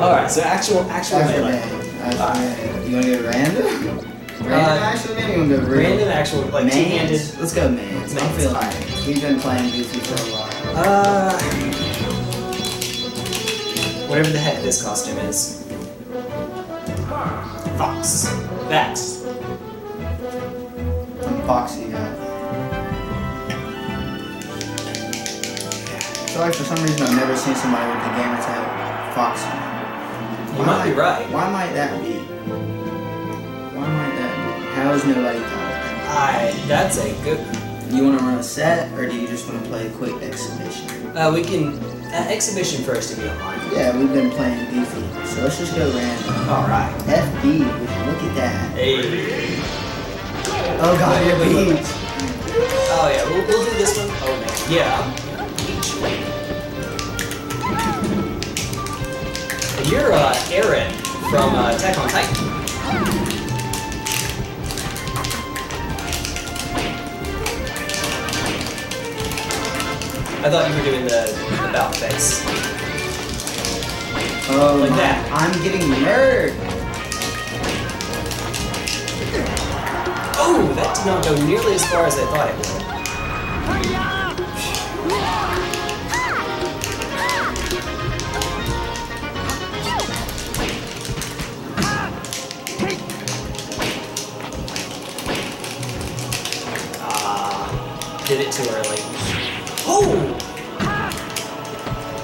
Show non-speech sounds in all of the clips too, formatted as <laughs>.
Alright, so actual actual Actual melee. game. You wanna go random? Random actual game? You wanna go real? Random actual like Mains? two-handed. Let's go man. I'm Mains, feeling alright. it. We've been playing Goofy for a while. Uh, whatever the heck this costume is. Fox. That. I'm Foxy guy. I feel like for some reason I've never seen somebody with the gamer tag Foxy. You might be right. Why might that be? Why might that be? How is nobody thought of that? I. That's a good. You want to run a set, or do you just want to play a quick exhibition? Uh, we can uh, exhibition first to be online. Yeah, we've been playing Goofy, so let's just go random. All right. FD, would you look at that? Hey. Oh god, Wait, it wait, wait, beats. Oh yeah, we'll, we'll do this one. Oh man. Yeah. Peach. You're uh, Eren from uh, Attack on Titan. I thought you were doing the, the bout face. Oh Like my- that. I'm getting nerd. Oh, that did not go nearly as far as I thought it would. Did it too early. Oh!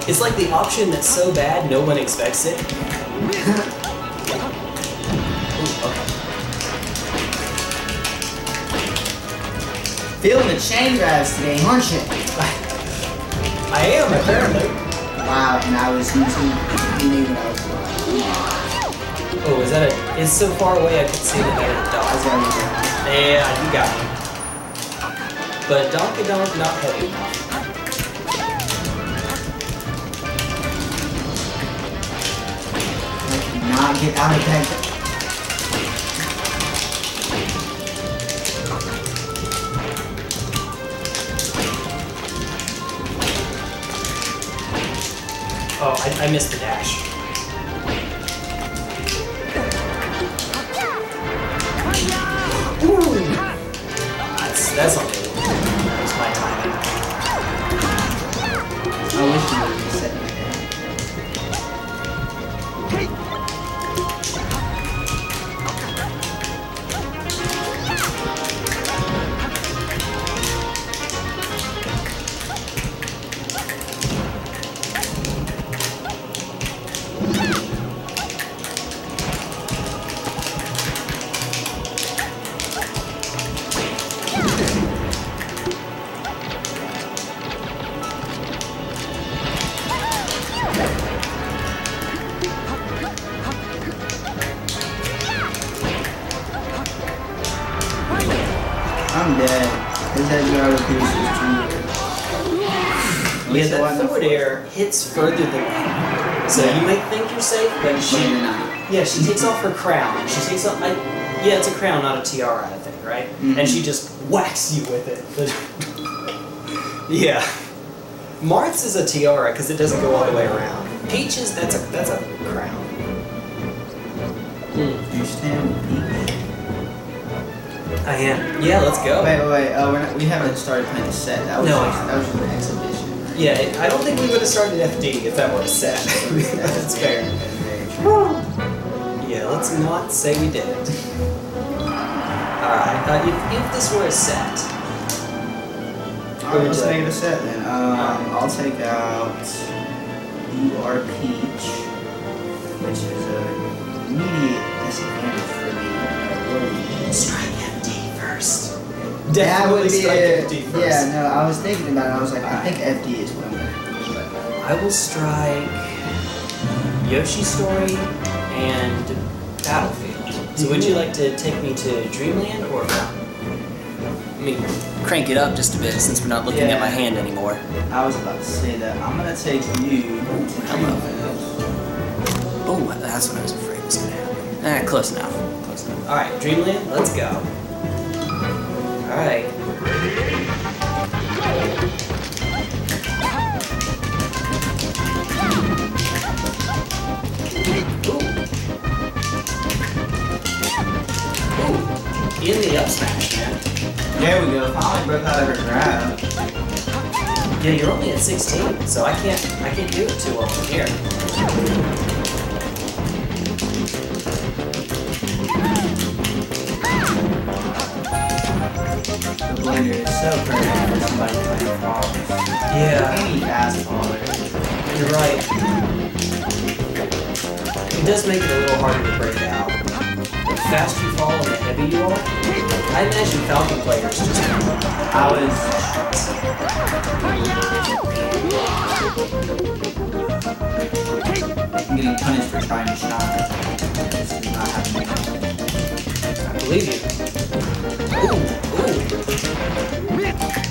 It's like the option that's so bad no one expects it. <laughs> Ooh, okay. Feeling the chain drives today, aren't you? I am apparently. Wow, and I was using, you knew what I was doing. Oh, is that a? It's so far away I could see the better I dog. was already. Yeah, you got me. But Donkey Donk not heavy enough. Cannot get out of that. Oh, I, I missed the dash. Ooh. That's that's not forward forward? air hits further than that. So you might think you're safe, but But she you're not. Yeah, she takes off her crown. She takes off. I, yeah, it's a crown, not a tiara, I think, right? Mhm. And she just whacks you with it. <laughs> yeah. Marth's is a tiara because it doesn't go all the way around. Peach's that's a that's a crown. Hmm. You stand peach. I am. Yeah, let's go. Wait, wait, wait. Uh, we're not, we haven't started playing a set. That was No. just, that was just an exhibition. Yeah, I don't think we would have started FD if that were a set. that's fair. Yeah, let's not say we did it. Alright, uh, if, if this were a set, Alright, let's make it a set then. Um, I'll take out You Are Peach, which is a immediate disadvantage for me. What do you- strike FD first. That would be strike it. FD first. Yeah, no, I was thinking about it. I was like, I think FD is what I'm gonna strike. I will strike Yoshi Story and Battlefield. So would you like to take me to Dreamland or Let me crank it up just a bit since we're not looking at my hand anymore. I was about to say that. I'm gonna take you to Dreamland. Oh, that's what I was afraid was gonna happen. Eh, close enough. Close enough. Alright, Dreamland, let's go right. In the up smash, man. There we go. Finally broke out of her grab. Yeah, you're only at 16, so I can't I can't do it too well from here. The blender is so perfect for somebody playing frogs. Yeah, Any fast faller. you're right. It does make it a little harder to break out. The faster you fall and the heavy you are, I imagine Falcon players just I was. I'm getting punished for trying to shine. This is not happening. I believe you. Ooh, ooh.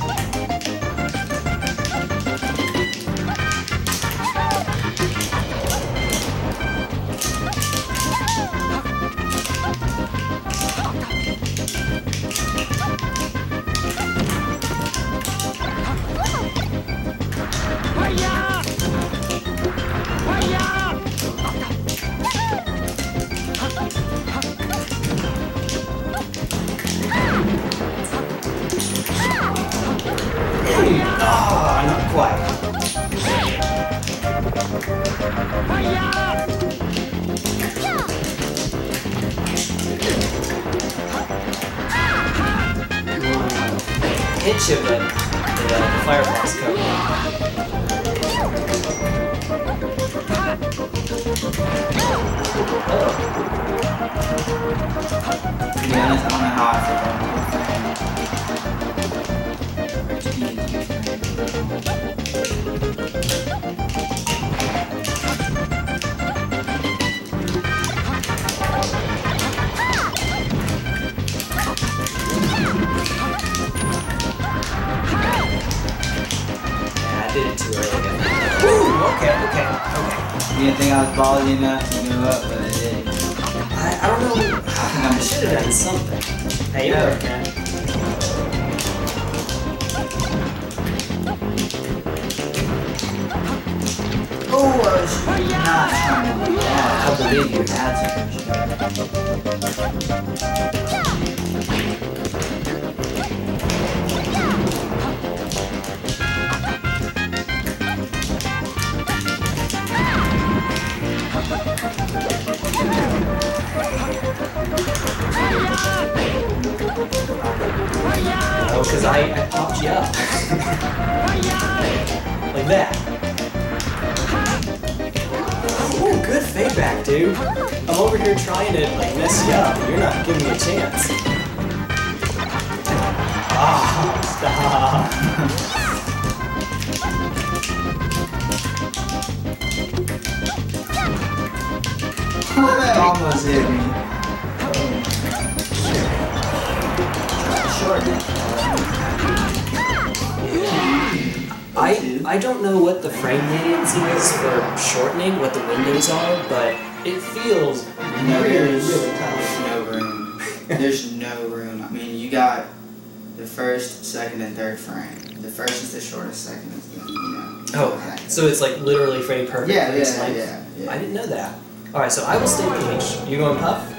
Yeah, yeah, yeah. I didn't know that. Alright, so I will stay peach. You going puff?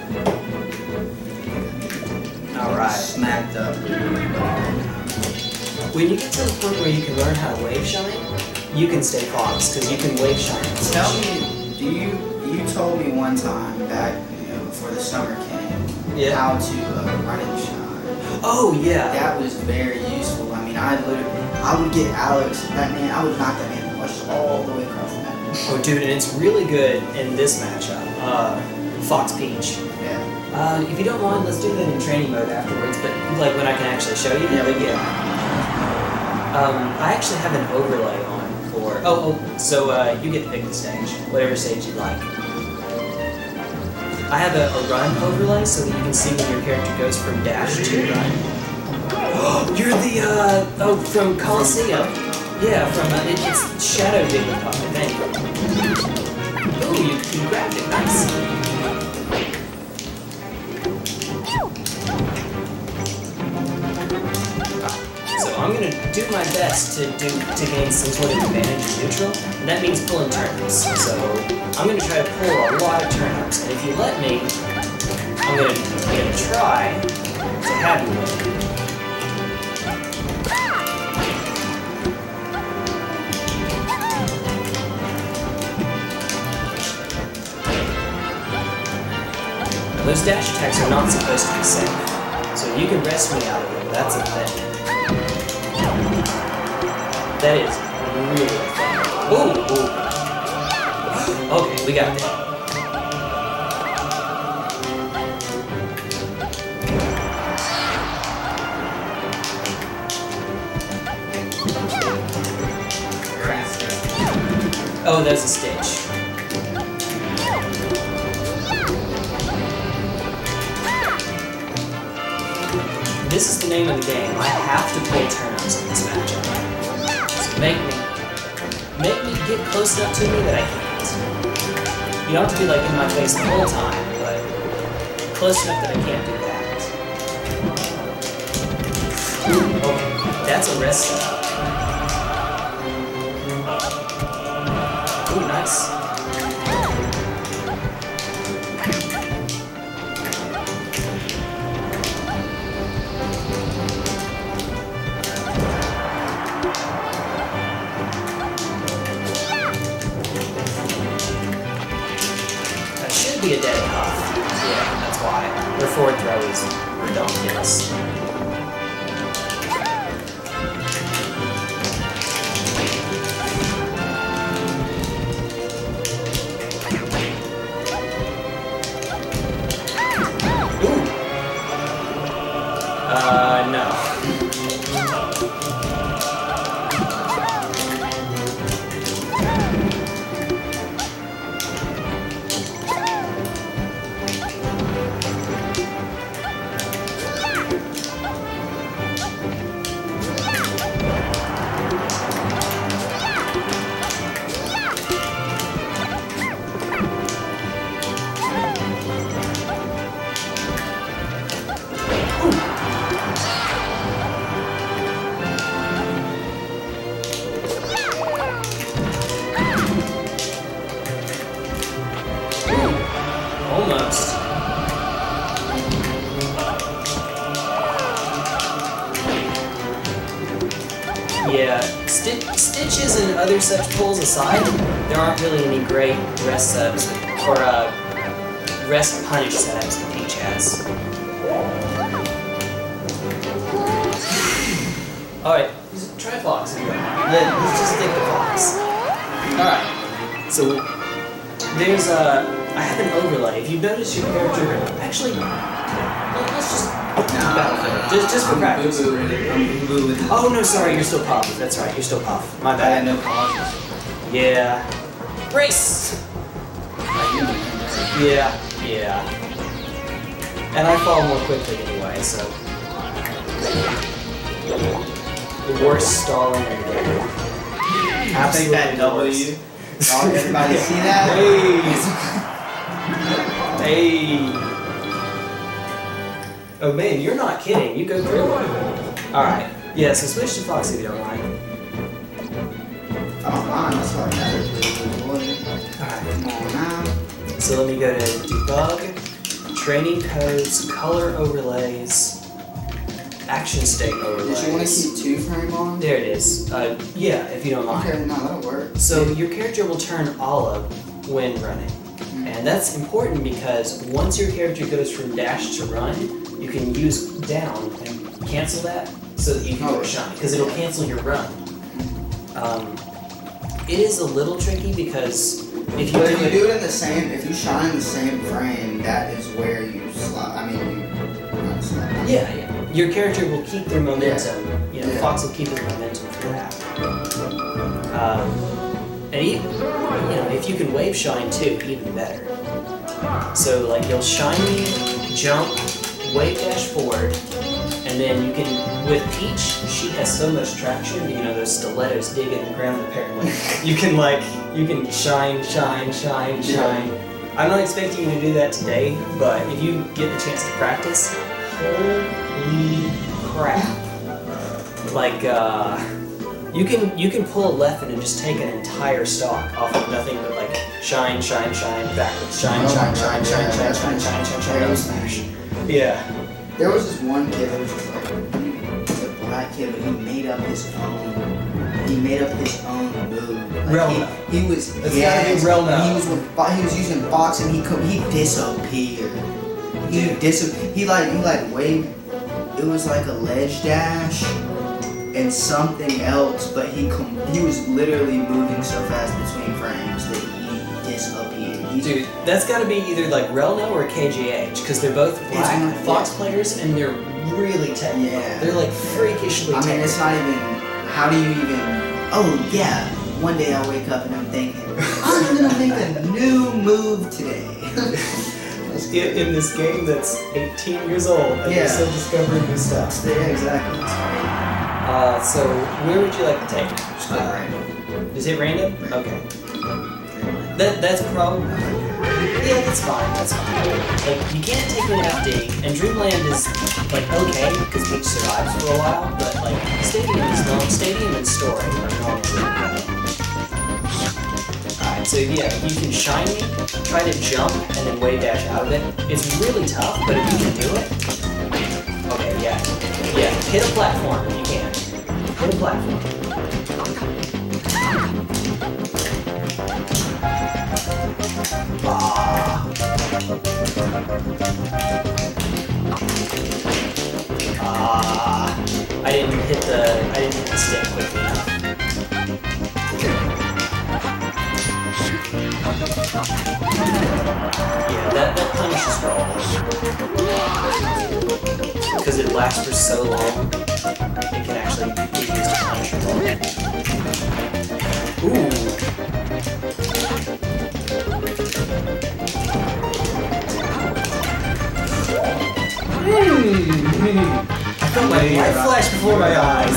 Alright. Smacked up. When you get to the point where you can learn how to wave shine, you can stay fox, because you can wave shine. Tell me, do you you told me one time back, you know, before the summer came, Yeah. how to uh, run and shine. Oh, yeah. That was very useful. I mean, I literally, I would get Alex, that man, I would knock that Oh, dude, and it's really good in this matchup. Uh, Fox Peach. Yeah. Uh, if you don't mind, let's do that in training mode afterwards, but like when I can actually show you. Yeah, but we yeah. Um, I actually have an overlay on for. Oh, oh, so uh, you get to pick the stage, whatever stage you like. I have a, a run overlay so that you can see when your character goes from dash to run. <gasps> You're the uh oh from Colosseum. Yeah, from uh, it, it's Shadow Jigglypuff, I think. Ooh, you, you grabbed it, nice. So I'm gonna do my best to do to gain some sort of advantage in neutral, and that means pulling turnips. So I'm gonna try to pull a lot of turnips, and if you let me, I'm gonna, I'm gonna try to have you win. Those dash attacks are not supposed to be safe. So you can rest me out of them, that's a thing. That is really fun. Ooh, ooh. Okay, we got that. Oh, there's a Stitch. This is the name of the game. I have to pull turnips in this matchup. Make me, make me get close enough to me that I can't. You don't have to be like in my face the whole time, but close enough that I can't do that. Okay, that's a rest setup. Forward throw is ridiculous. Yeah, sti- stitches and other such pulls aside, there aren't really any great rest subs or uh, rest punish setups that Peach has. Alright, try Fox. Let, let's just stick with Fox. Alright, so there's a. I have an overlay. If you notice your character, actually, let- let's just just just for practice. I'm boo boo Oh no, sorry, you're still Puff. That's right, you're still Puff. My I had bad. no pauses. Yeah. Race. Yeah, yeah. And I fall more quickly anyway, so. The worst stalling in the game. I think that. W. Y'all, everybody see that? <laughs> Hey. hey. Oh man, you're not kidding. You go through it. Alright. Yeah, so switch to Foxy if you don't mind. I don't mind. That's what. Alright. Come on now. So let me go to debug, training codes, color overlays, action state overlays. Did you want to keep two frame on? There it is. Uh, yeah, if you don't mind. Okay, no, that'll work. So your character will turn olive when running. And that's important because once your character goes from dash to run, you can use down and cancel that so that you can go Oh. shine because it'll cancel your run. Um, it is a little tricky because if you if you it, do it in the same, if you shine in the same frame, that is where you slide. I mean, you not slide. I mean, yeah, yeah, your character will keep their momentum. You know, Yeah. Fox will keep his momentum through that. Um, and even, you know, if you can wave shine too, even better. So like you'll shine jump, wave dash forward, and then you can with Peach, she has so much traction. You know those stilettos dig in the ground apparently. you can like you can shine, shine, shine, Yeah. shine. I'm not expecting you to do that today, but if you get the chance to practice, holy crap! Like uh, you can you can pull a left and just take an entire stock off of nothing but like shine, shine, shine, backwards, shine, Oh shine, shine, shine, shine, shine, shine, shine, shine, smash. Yeah. There was this one kid that was just like, the black kid, but he made up his own. He made up his own move. Like he, he was. It's yes, gotta be Relna. He was with. He was using Fox, and he co- he disappeared. He dis. He like he like waved. It was like a ledge dash and something else, but he com- he was literally moving so fast between frames that he disappeared. He, Dude, that's got to be either like Relno or KGH because they're both black not- Fox yeah. players and they're really technical. Yeah. They're like freakishly I mean, technical. it's not even. How do you even? Oh yeah. One day I'll wake up and I'm thinking, I'm gonna make a new move today. <laughs> in, in this game that's 18 years old and Yeah. they're still discovering new stuff. yeah, exactly. Uh, so where would you like to take? it? Just go random. Is it random? Okay. That that's probably yeah, that's fine. That's fine. Like you can't take it without dig, and Dreamland is like okay because Peach survives for a while, but like Stadium is not Stadium and Story are normally Alright, so yeah, you can shine me, try to jump, and then wave dash out of it. It's really tough, but if you can do it, yeah, hit a platform if you can. Hit a platform. Ah, Ah. I didn't hit the I didn't hit the stick quickly enough. Yeah, that, that punishes roll. Because it lasts for so long, it can actually be used to punish roll. Ooh. Hmm. <laughs> I felt my Yeah, flash before my eyes.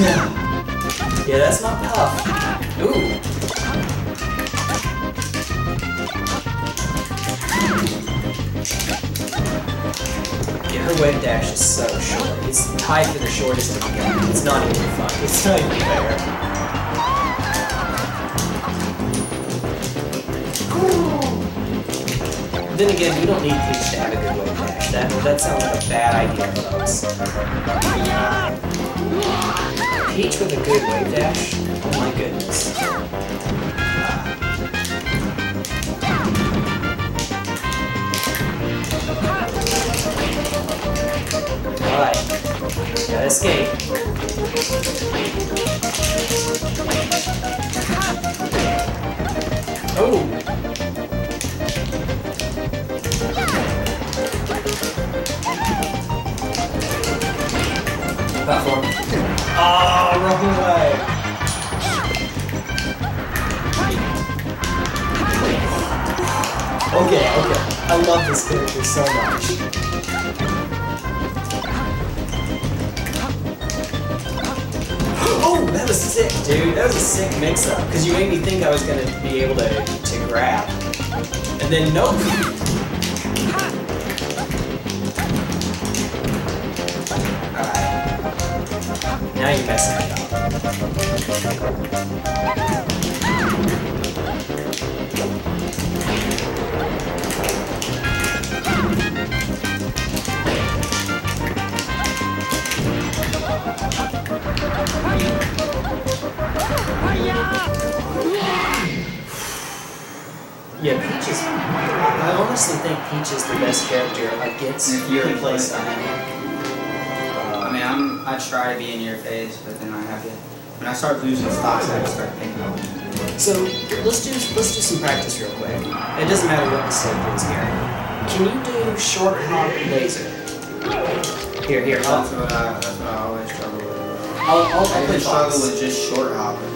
Yeah. Yeah, that's not tough. Wave dash is so short. It's tied for the shortest in the game. It's not even fun. It's not even fair. Then again, you don't need Peach to have a good wave dash. That that sounds like a bad idea, folks. Peach with a good wave dash? Oh my goodness. Alright. Gotta escape. Oh! Platform. Oh, ah, wrong way. Okay, okay. I love this character so much. Sick, dude. That was a sick mix-up. Because you made me think I was gonna be able to, to grab. And then nope. Alright. Now you're messing it up. Yeah, Peach is. I honestly think Peach is the best character against your a play. I mean, I'm, I try to be in your face, but then I have to. When I start losing stocks, I have to start thinking about it. So let's do let's do some practice real quick. It doesn't matter what the stake is here. Can you do short hop laser? Here, here. That's what I, that's what I always struggle with. I'll, I'll, I'll I play struggle with just short hopping.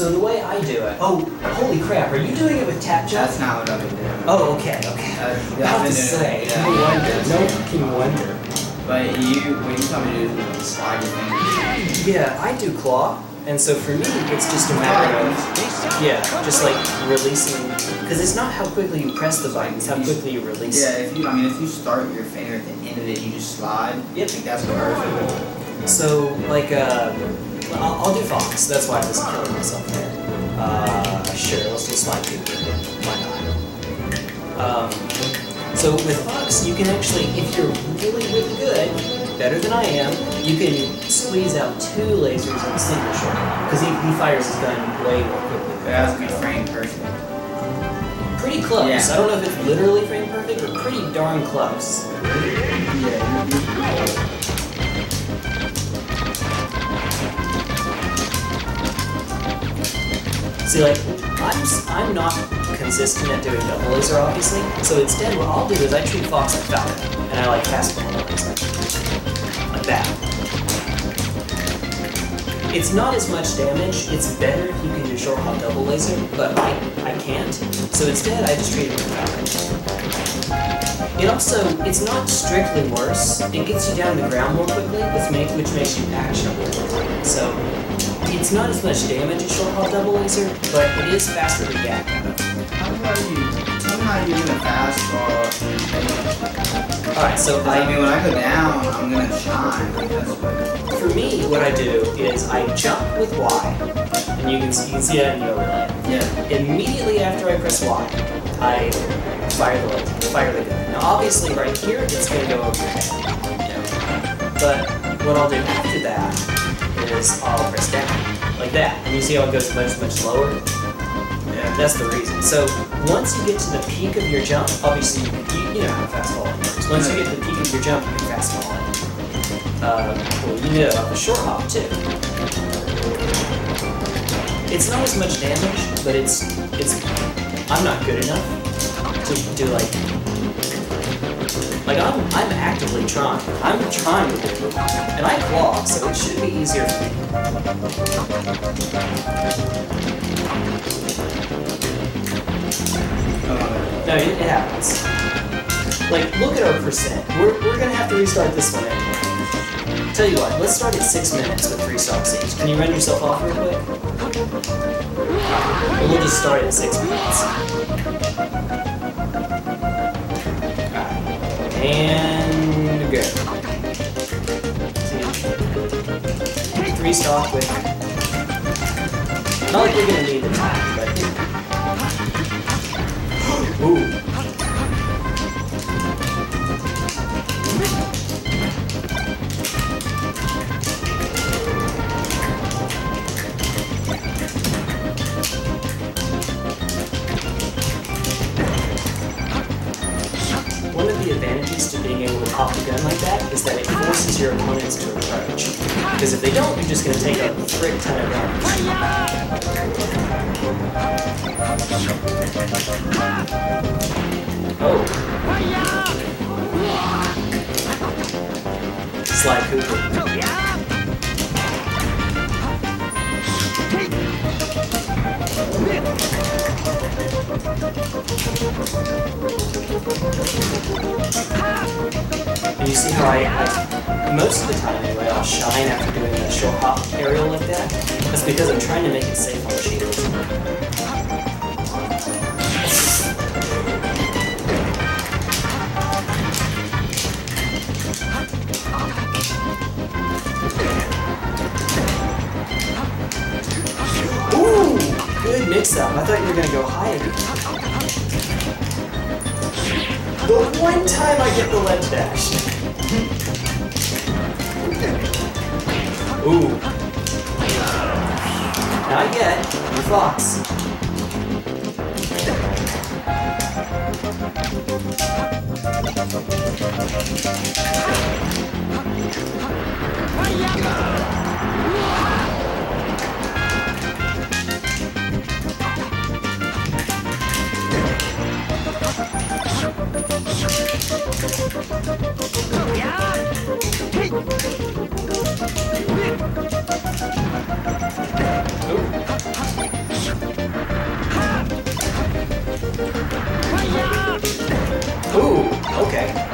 So the way I do it. Oh, holy crap! Are you doing it with tap jump? That's not what I've been doing. Oh, okay, okay. Uh, yeah, I've to been say, it. Yeah, no wonder, no fucking wonder. But you, when you tell me to do is like, slide your fingers. Yeah, I do claw, and so for me, it's just a matter of yeah, just like releasing, because it's not how quickly you press the button, it's how quickly you release. Yeah, if you, I mean, if you start your finger at the end of it, you just slide. Yep. I think that's perfect. So like, uh, I'll, I'll do Fox. That's why I was killing myself there. Uh, sure, let's do Sly Cooper. Why not? Um, So with Fox, you can actually, if you're really, really good, better than I am, you can squeeze out two lasers in a single shot. Because he, he fires his gun way more quickly. Has to be frame perfect. Pretty close. Yeah. I don't know if it's literally frame perfect, but pretty darn close. Yeah. See, like, I'm, I'm not consistent at doing double laser, obviously. So instead, what I'll do is I treat Fox like Falcon, and I like the laser. Like that. It's not as much damage. It's better if you can do short hop double laser, but I, I can't. So instead, I just treat it like Falcon. It also, it's not strictly worse. It gets you down to the ground more quickly, which, which makes you actionable. So it's not as much damage as short hop double laser, but it is faster to gap. How about you? Tell me how you're gonna. Alright, so I I, mean, when I go down, I'm gonna shine. Like, that's what. for me, what I do is I jump with Y, and you can, you can see that in the overlay. Yeah. Immediately after I press Y, I fire the laser, fire the gun. Now obviously right here, it's gonna go over your head. But what I'll do after that is I'll press down, like that. And you see how it goes much, much lower? Yeah. That's the reason. So once you get to the peak of your jump, obviously you, you, know how fast fall works. Once you get to the peak of your jump, you can fast fall it. Uh, well, you know the short hop too. It's not as much damage, but it's it's. I'm not good enough to do like. Like I'm I'm actively trying. I'm trying to do, it. and I claw, so it should be easier for me. No, it, it happens. Like, look at our percent. We're, we're gonna have to restart this one anyway. Tell you what, let's start at six minutes with three stocks each. Can you run yourself off real quick? We'll just start at six minutes. And go. Three stock with. Not like we're gonna need the time, but. <gasps> Ooh. Pop the gun like that is that it forces your opponents to approach. Because if they don't, you're just going to take a frick ton of damage. Oh. Sly Cooper. And you see how I, most of the time anyway, I'll shine after doing a short hop aerial like that. That's because I'm trying to make it safe on the shield. Mix up. I thought you were gonna go high again. The one time I get the ledge dash. Ooh. Not yet. Your fox. Ooh, okay.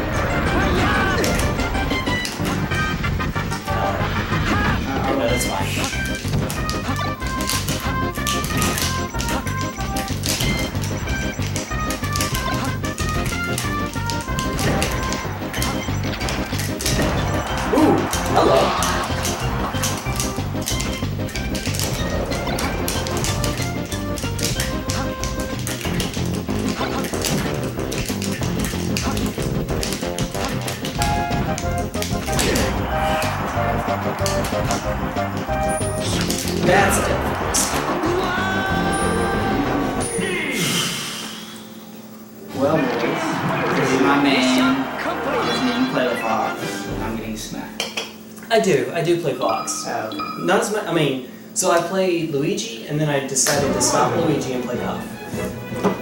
I do. I do play Fox. Oh, okay. Not as much. I mean, so I played Luigi, and then I decided to stop Luigi and play Puff.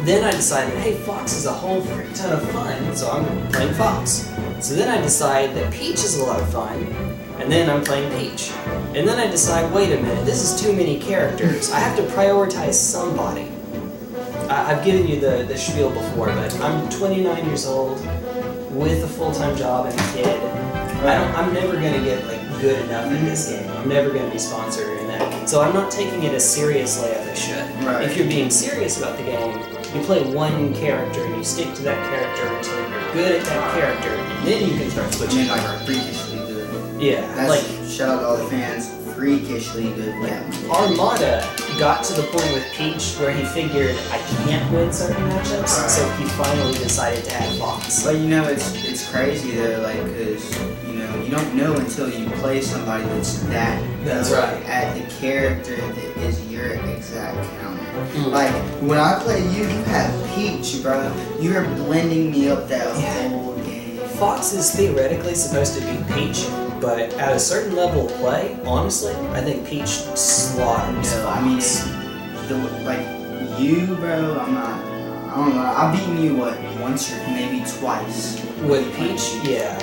Then I decided, hey, Fox is a whole ton of fun, so I'm playing Fox. So then I decide that Peach is a lot of fun, and then I'm playing Peach. And then I decide, wait a minute, this is too many characters. I have to prioritize somebody. I, I've given you the, the spiel before, but I'm 29 years old with a full-time job and a kid. I don't, I'm never gonna get like good enough at this game. I'm never gonna be sponsored in that. So I'm not taking it as seriously as I should. Right. If you're being serious about the game, you play one character and you stick to that character until you're good at that character, and then you can start I switching mean, like over. freakishly good. Yeah, That's like shout out to all the fans. Freakishly good. Like, Batman. Armada got to the point with Peach where he figured I can't win certain matchups, Right. so he finally decided to add Fox. But you know, it's it's crazy though, like, cause you know, you don't know until you play somebody that's that That's good right. at the character that is your exact counter. Mm. Like when I play you, you have Peach, bro. You are blending me up that Yeah. whole game. Fox is theoretically supposed to be Peach, but at a certain level of play, honestly, I think Peach slaughters No, I mean, the like you, bro. I'm not. I don't know. I've beaten you what once or maybe twice. With Peach, yeah.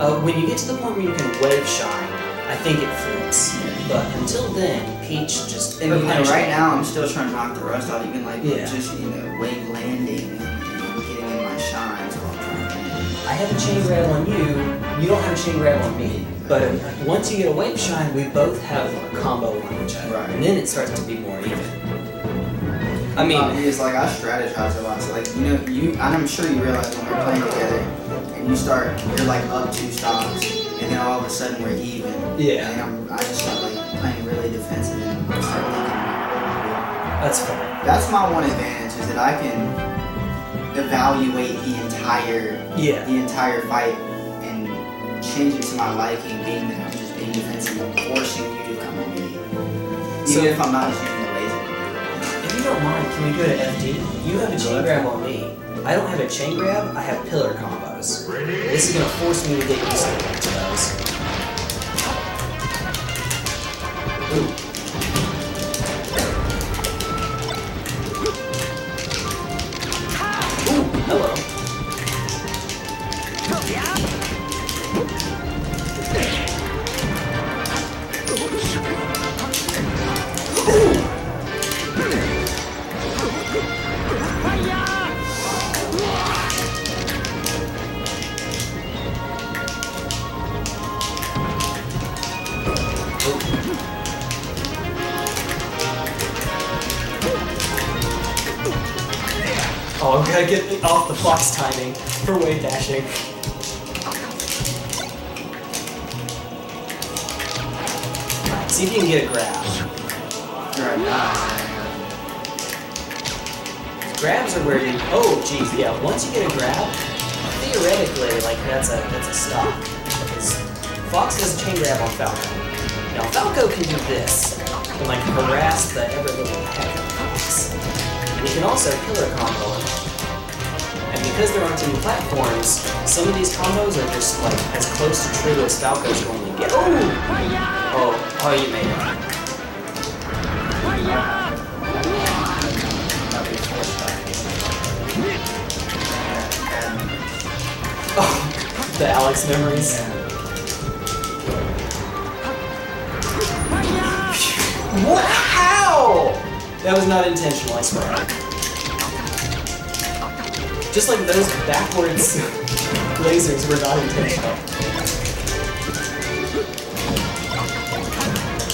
Uh, when you get to the point where you can wave shine, I think it flips. But until then, Peach just And you know, right now I'm still trying to knock the rust out, even like Yeah. just you know wave landing and getting in my shines while I'm trying to. I have a chain grab on you, you don't have a chain grab on me. But once you get a wave shine, we both have a combo on each other. Right. And then it starts to be more even. I mean, Uh, it's like I strategize a lot. So like you know, you and I'm sure you realize when we're playing together, and you start, you're like up two stocks, and then all of a sudden we're even. Yeah. And I'm, I just start like playing really defensive and start thinking. that's fine. That's my one advantage is that I can evaluate the entire Yeah. the entire fight and change it to my liking, being that I'm just being defensive and forcing you to come at me. Even So- if I'm not just using the laser. If you don't mind, can we go to FD? You have a chain grab on me. I don't have a chain grab, I have pillar This is gonna force me to get used to to those. Ooh. Ooh, hello. Oh, I gotta get off the fox timing for wave dashing. See if you can get a grab. Right. Grabs are where you. Oh, geez, yeah. Once you get a grab, theoretically, like that's a that's a stop. Fox does a chain grab on Falco. Now Falco can do this and like harass the ever living heck. He can also pillar combo him. And because there aren't any platforms, some of these combos are just like as close to true as Falco's going to get. Oh! Oh, oh, you made it. That'd be a force Oh, the Alex memories. What? How? That was not intentional, I swear. Just like those backwards <laughs> lasers were not intentional.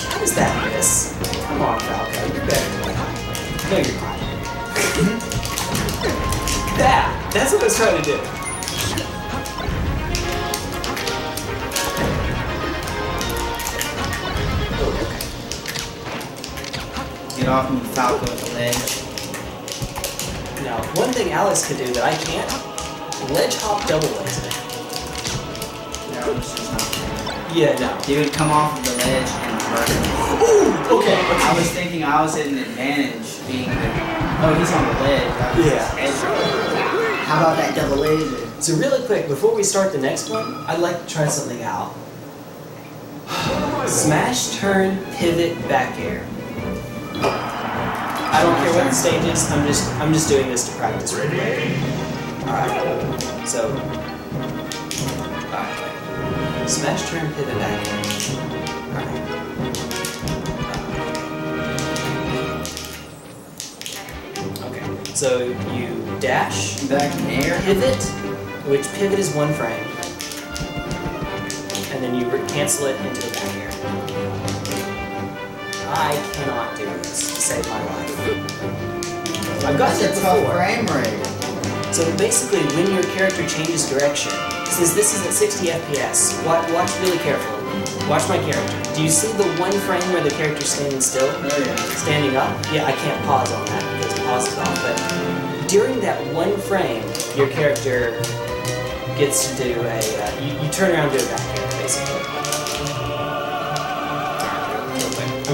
How does that miss? Come on, Falco, you're better than. No, you're not. <laughs> that! That's what I was trying to do. Okay. Get off me, Falco at the ledge. Now, one thing Alex could do that I can't, ledge hop double laser. No, it's just not fair. Yeah, no. He would come off of the ledge and hurt me. Ooh, okay, I was thinking I was at an advantage being that, oh, he's on the ledge. Yeah. edge. How about that double laser? So really quick, before we start the next one, I'd like to try something out. <sighs> Smash, turn, pivot, back air. I don't care what the stage is. I'm just I'm just doing this to practice. Ready? All right. So. All right. Smash, turn, pivot, back. All right. Okay. So you dash, Back in air. pivot, which pivot is one frame, and then you cancel it into the back. I cannot do this to save my life. I've gotten it That's a before. frame rate. So basically, when your character changes direction, since this is at 60 FPS, watch, watch really carefully. Watch my character. Do you see the one frame where the character's standing still? Oh yeah. standing up. Yeah, I can't pause on that because pause is off. But during that one frame, your character gets to do a. Uh, you, you turn around and do a back air, basically.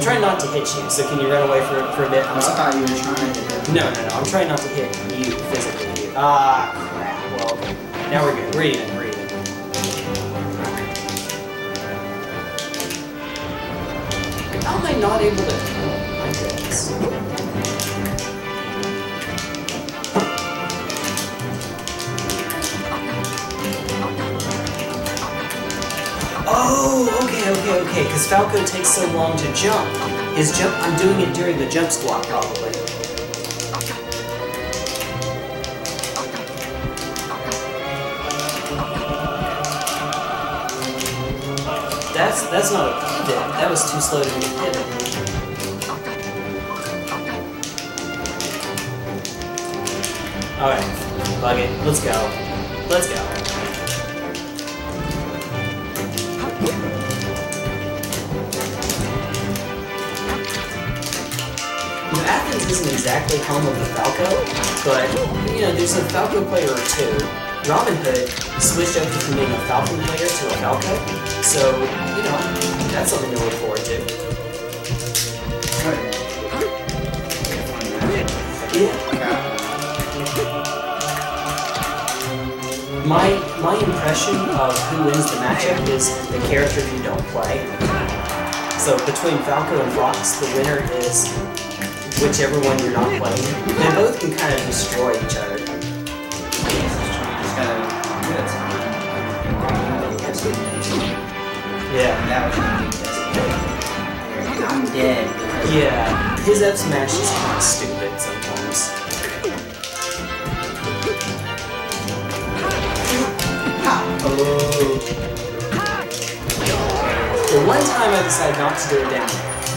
I'm trying not to hit you, so can you run away for, for a bit? I I'm sorry. thought you were trying to hit me. No, no, no. I'm trying not to hit you physically. Dude. Ah, crap. Well, now we're good. We're even. We're even. How am I not able to? Oh, my goodness. Okay, okay. Because Falco takes so long to jump. His jump. I'm doing it during the jump squat, probably. That's that's not a pivot. That was too slow to be a pivot. Alright, bug it. Let's go. Let's go. Isn't exactly home of the Falco, but you know, there's a Falco player or two. Robin Hood switched over from being a Falcon player to a Falco, so you know, that's something to look forward to. My my impression of who wins the matchup is the character you don't play. So between Falco and Fox, the winner is whichever one you're not playing. They both can kind of destroy each other. Just gotta give it time. Yeah. I'm dead. Yeah. His up smash is kind of stupid sometimes. Oh. The one time I decided not to do it down.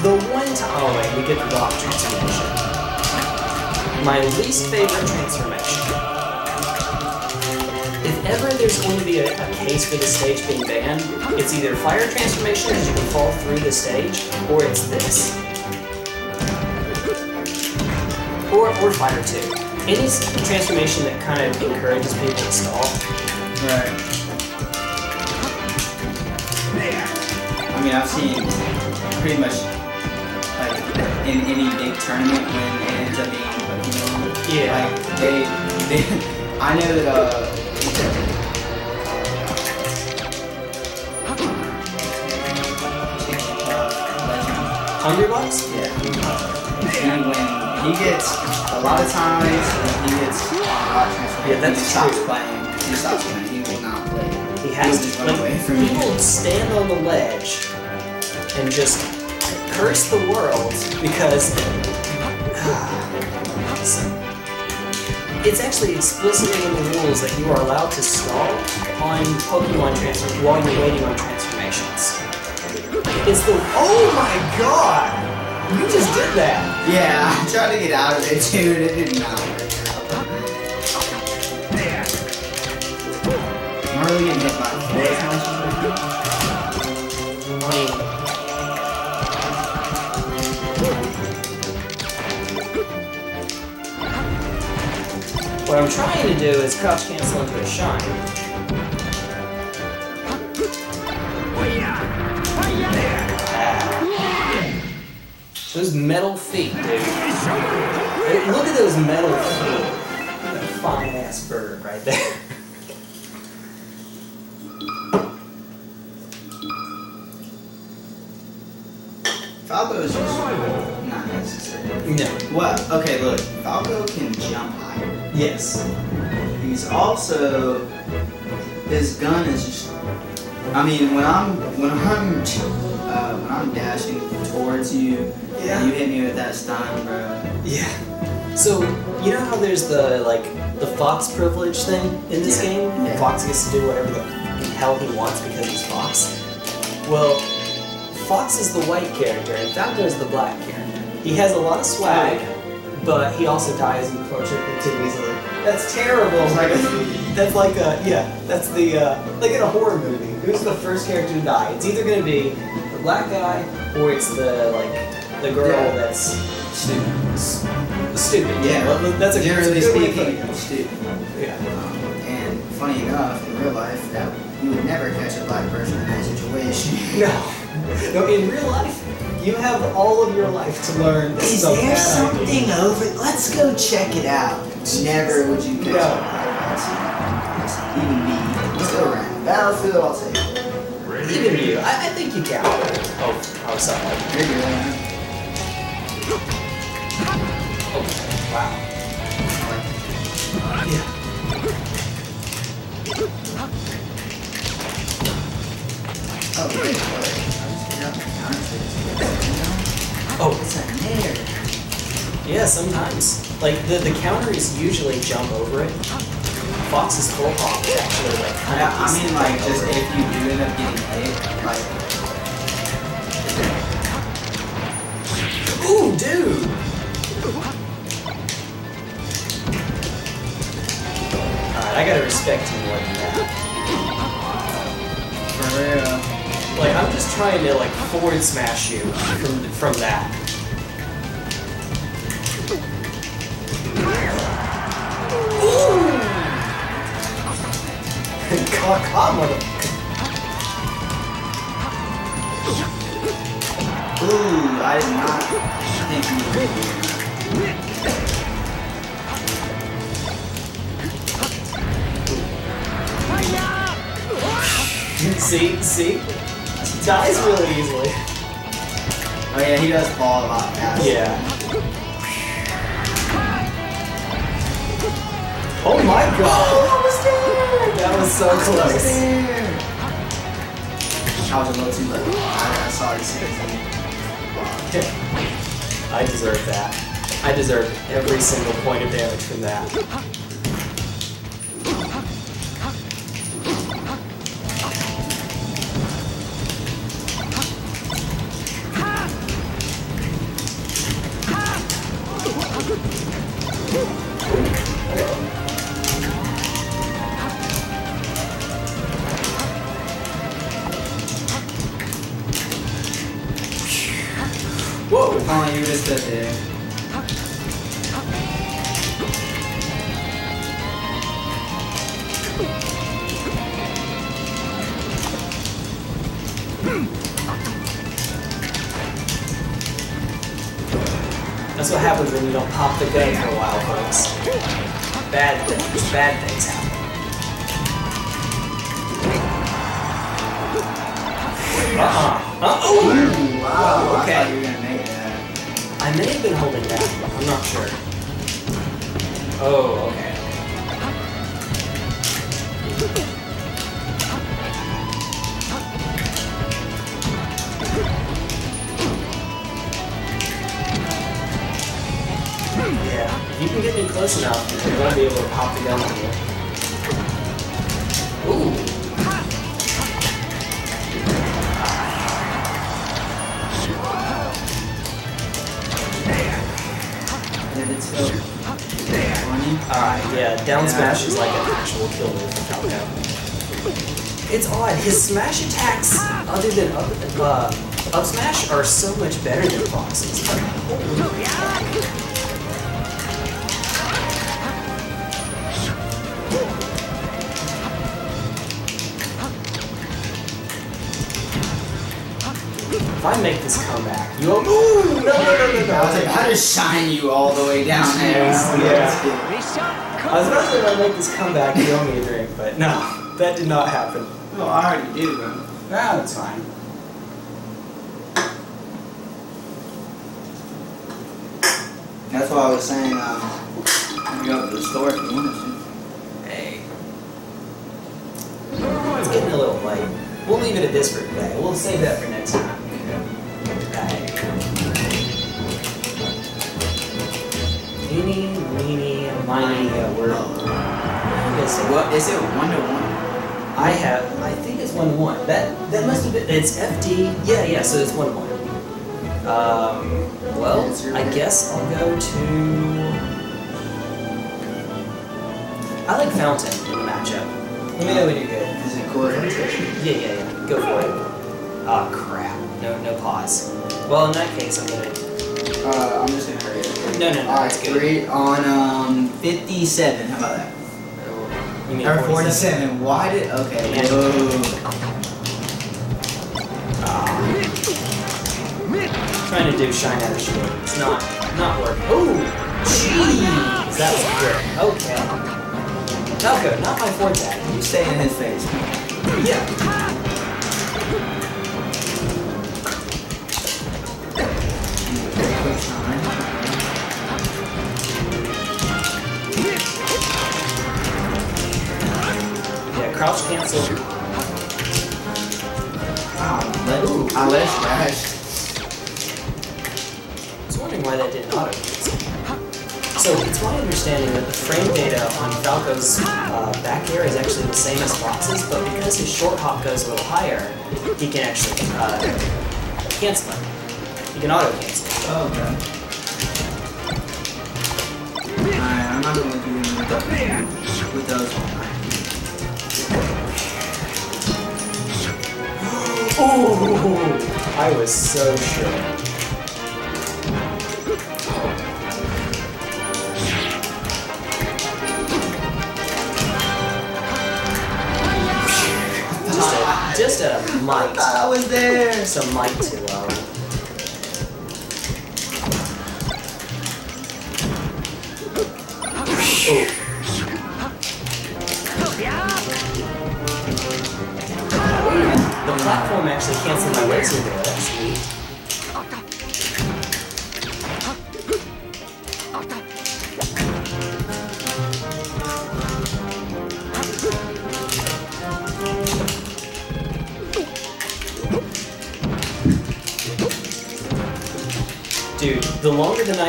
The time. Oh we get the block transformation. My least favorite transformation. If ever there's going to be a, a case for the stage being banned, it's either fire transformation because you can fall through the stage, or it's this. Or, or fire two. Any transformation that kind of encourages people to stall. Right. I mean, I've seen pretty much in any big tournament when it ends up being Pokemon. Yeah. Like they, they, <laughs> I know that uh. uh, Legend. Yeah. And when he gets a lot of times when he gets transfer, Yeah, that's he stops true. playing. He stops playing. He will not play. He has to. run away from you. people stand on the ledge and just curse the world because ah, it's actually explicitly in the rules that you are allowed to stall on Pokemon transfer while you're waiting on transformations. It's the oh my god! You just did that. Yeah, I tried to get out of it and it did not work out. I'm really getting hit by what I'm trying to do is crouch cancel into a shine. Those metal feet, dude. Hey, look at those metal feet. That fine ass bird right there. <laughs> Falco is just Not necessary. No. What? Okay, look. Falco can Yes. He's also his gun is just. I mean, when I'm when I'm uh, when I'm dashing towards you, Yeah. you hit me with that stun, bro. Yeah. So you know how there's the like the Fox privilege thing in this Yeah. game? Yeah. Fox gets to do whatever the hell he wants because he's Fox. Well, Fox is the white character and Falco is the black character. He has a lot of swag, but he also dies unfortunately too easily. That's terrible. Like <laughs> that's like a yeah. That's the uh, like in a horror movie. Who's the first character to die? It's either gonna be the black guy or it's the like the girl Yeah. that's Stupid. stupid. Yeah, well, that's a generally that's a good way of speaking, stupid. Yeah. And funny enough, in real life, that you would never catch a black person in that situation. No. No. In real life, you have all of your life to learn. This Is a there bad something idea. over? Let's go check it out. Never would you catch No. a. Even me. Let's go around. Battlefield, I'll take it. Even you. I, I think you can. Oh, oh, sorry. You're good, man. Oh, wow. Yeah. Oh, wait, wait. I just figured out the counter for this. Oh, It's a nair. yeah. Sometimes, like the the counter is usually jump over it. Fox's full hop is actually like kind I, of. I mean, like, just if you do end up getting hit, like, Ooh, dude. Alright, I gotta respect you more than that. for real. Like, I'm just trying to, like, forward smash you from, from that. Ooh! God, God, mother... Ooh, I did not think you would be here. See, see? He dies really easily. Oh yeah, he does fall a lot faster. Yeah. Oh my god! Oh, that was so close. I was a little too late. I, I saw you sixteen. I deserve that. I deserve every single point of damage from that. Did not happen. One to one. Um. Well, I guess I'll go to. I like Fountain in the matchup. Let me know when you're good. Is it core nutrition? Yeah, yeah, yeah. Go for it. Oh crap. No, no pause. Well, in that case, I'm gonna. Uh, I'm just gonna hurry it. No, no, no. Alright, good. three on um 57. How about that? You mean Or 47? 47. Why did? Okay. Yeah. Whoa. Ah. Trying to do shine out of shield. It's not, not working. Ooh, jeez, that was good. Okay. Not good. Not my forte. You stay in his face. Yeah. Yeah. Crouch cancel. Oh, let, I let it smash. I was wondering why that didn't auto cancel. So it's my understanding that the frame data on Falco's uh, back air is actually the same as Fox's, but because his short hop goes a little higher, he can actually uh, cancel it. He can auto cancel. Oh, okay. Alright, I'm not gonna do anything with those, with those all night. Oh, I was so sure. Just a might. I was there. Some might to um.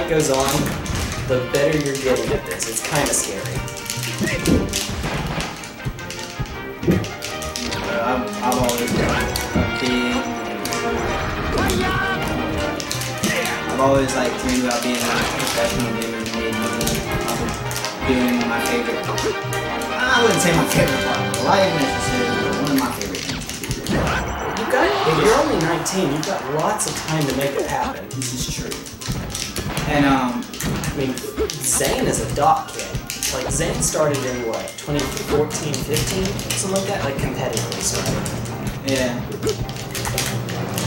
Goes on, the better you're getting at this. It's kind of scary. Uh, I'm, I've always been a. I've always liked to about being a professional gamer and made me um, doing my favorite. I wouldn't say my favorite part of life necessarily, but one of my favorite things. You've got, if you're only 19, you've got lots of time to make it happen. This is true. And um, I mean, Zain is a dot kid. Like, Zain started in what, 2014, 15? Something like that? Like, competitively started. yeah.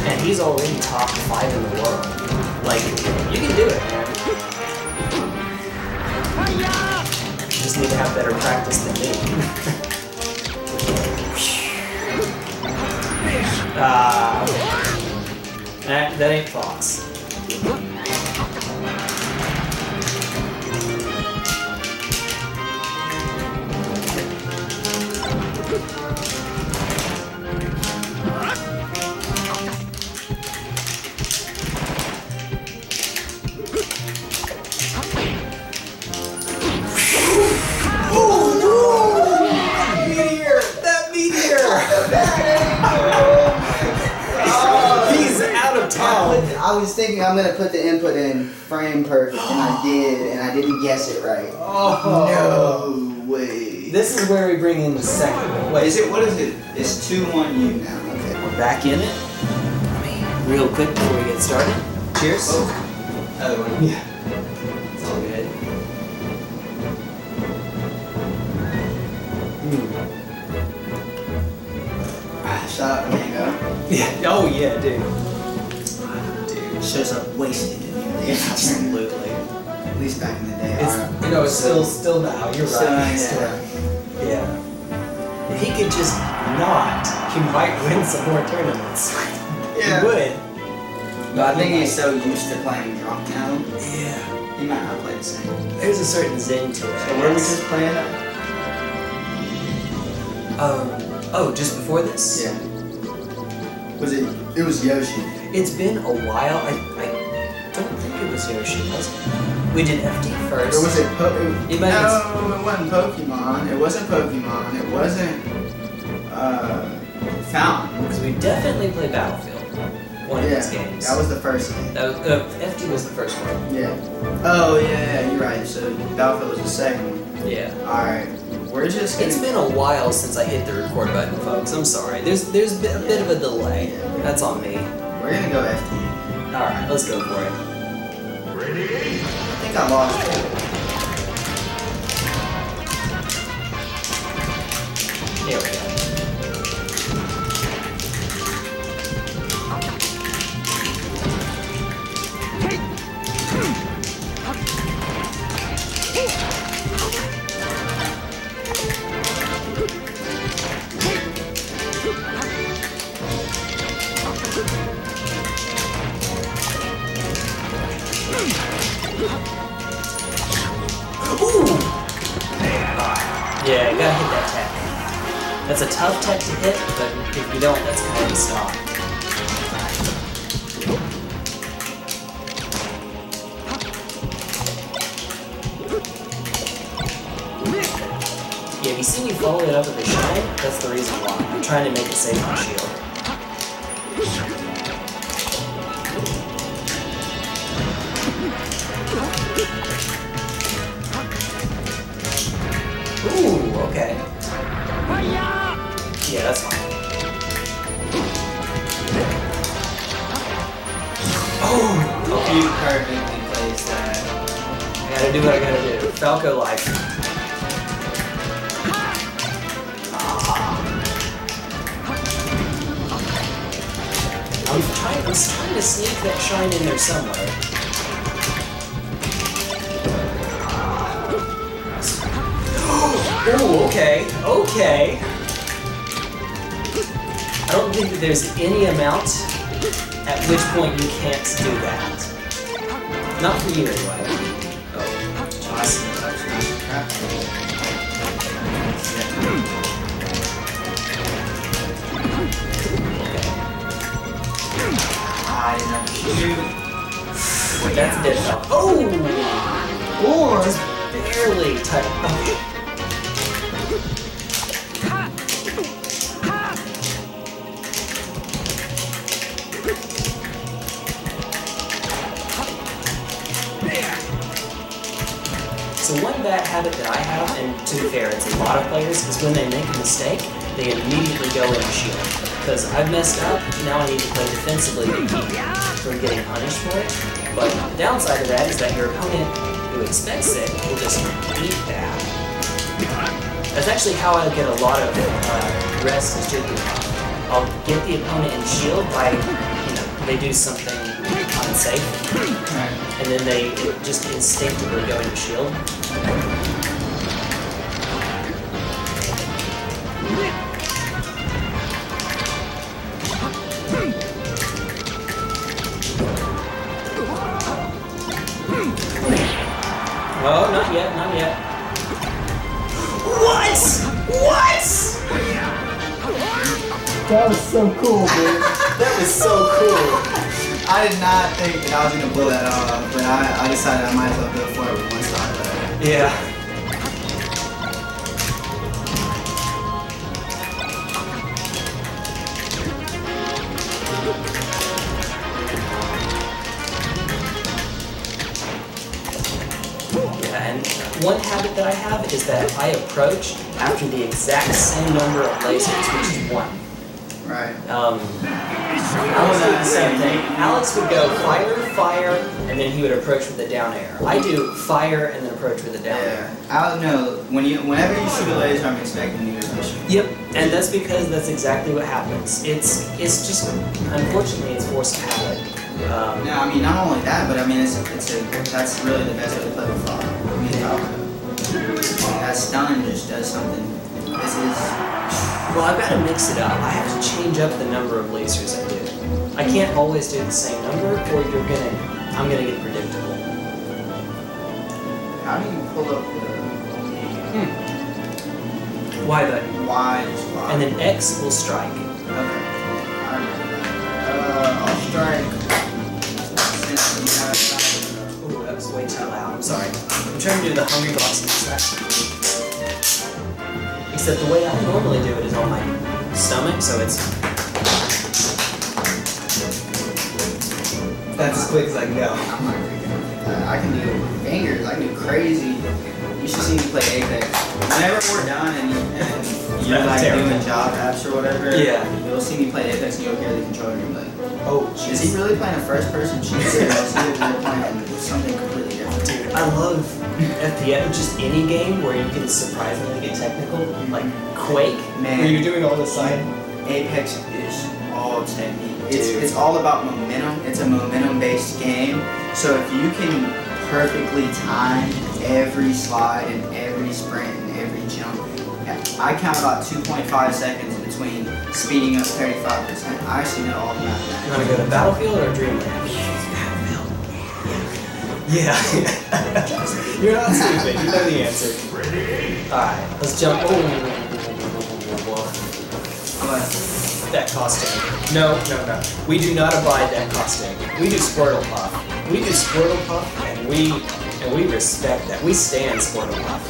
And he's already top five in the world. Like, you can do it, man. You just need to have better practice than me. <laughs> Ah. that, that ain't Fox. Guess it right. Oh. No way. This is where we bring in the second. Wait, Wait, is it what is it? It's two one you now. Okay. we're back in it. I mean, real quick before we get started. Cheers. Oh, other one. Yeah. It's all good. Ah, shout out Mang0. Yeah. Oh yeah, dude. Dude. Still still now. You're Still, right. yeah. Yeah. If he could just not, he might win some more tournaments. Yeah. He would. But I think he's so used to playing drunk now. Yeah. He might not play the same. There's a certain zen to it. So where we guess. just playing at? Um, oh, just before this? Yeah. Was it? It was Yoshi. It's been a while. I, I don't think it was Yoshi, was it? We did FD first. Or was it? Po- it, It no, it wasn't Pokemon. It wasn't Pokemon. It wasn't. Uh, Fountain. Because we definitely played Battlefield. One of yeah, these games. that was the first game. That was, uh, FD was the first one. Yeah. Oh yeah, yeah, you're right. So Battlefield was the second one. Yeah. All right. We're just. Gonna, It's been a while since I hit the record button, folks. I'm sorry. There's there's been a bit of a delay. That's on me. We're gonna go FD. All right, let's go for it. I think I lost it. We gotta do what I gotta do. Falco life. I'm trying, I'm trying to sneak that shine in there somewhere. <gasps> Ooh, okay, okay. I don't think that there's any amount at which point you can't do that. Not for you anyway. To. That's dead. Oh! Or Just barely touch. So one bad habit that I have, and to be fair, it's a lot of players, is when they make a mistake, they immediately go into shield. Because I've messed up, now I need to play defensively to keep from getting punished for it. But the downside of that is that your opponent who expects it will just eat that. That's actually how I get a lot of uh, rest and Jigglypuff. I'll get the opponent in shield by, you know, they do something unsafe, and then they just instinctively go into shield. Not yet, not yet. What? What? That was so cool, dude. <laughs> that was so cool. I did not think that I was gonna pull that off, but I, I decided I might as well go for it with one star. Yeah. Yeah, one habit that I have is that I approach after the exact same number of lasers, which is one. Right. Um, Alex did the same thing. Alex would go fire, fire, and then he would approach with a down air. I do fire and then approach with a down air. Yeah. I don't know. When you, whenever you shoot a laser, I'm expecting you to miss. Yep, and that's because that's exactly what happens. It's it's just unfortunately it's forced habit. Um, No, I mean not only that, but I mean it's it's a that's really the best way to play with fire. I mean Falco. That stun just does something. This is well, I've got to mix it up. I have to change up the number of lasers I do. I can't always do the same number, or you're gonna I'm gonna get predictable. How do you pull up the Y button. Y is Y? And then X will strike. Okay. Uh, I'll strike. Since we have Ooh, that was way too loud. I'm sorry. I'm trying to do the Hungrybox extraction. Except the way I normally do it is on my stomach, so it's. That's as quick as I can go. I'm not very good. I can do fingers. I can do crazy. You should see me play Apex. Whenever we're done and, and you're like terrible. doing job apps or whatever, Yeah. you'll see me play Apex and you'll hear the controller and you'll be like, Oh, is he really playing a first person shooter or is he over there playing something completely different? Dude, I love FPS, just any game where you can surprisingly get technical, like Quake, Man. where you're doing all the side. Apex is all technique. It's, Dude. it's all about momentum. It's a momentum based game. So if you can perfectly time every slide and every sprint and every jump, I count about 2.5 seconds between speeding up 35%. I actually know all the You want to go to Battlefield or Dreamland? Yeah. <laughs> You're not stupid. You know the answer. Alright, let's jump. Oh. But That costume. No, no, no. We do not abide that costume. We do Squirtle Puff. We do Squirtle Puff, and we and we respect that. We stand Squirtle Puff.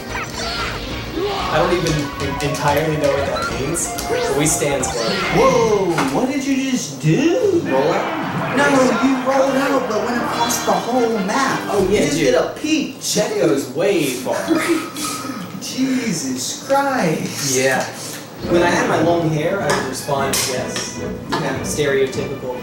I don't even entirely know what that means, but we stand Squirtle. whoa, what did you just do? Roll out. No, you rolled out, but went across the whole map. Oh, yeah, you just dude. did a peach. That goes way far. <laughs> Jesus Christ. Yeah. When I had my long hair, I would respond yes. Kind of stereotypical.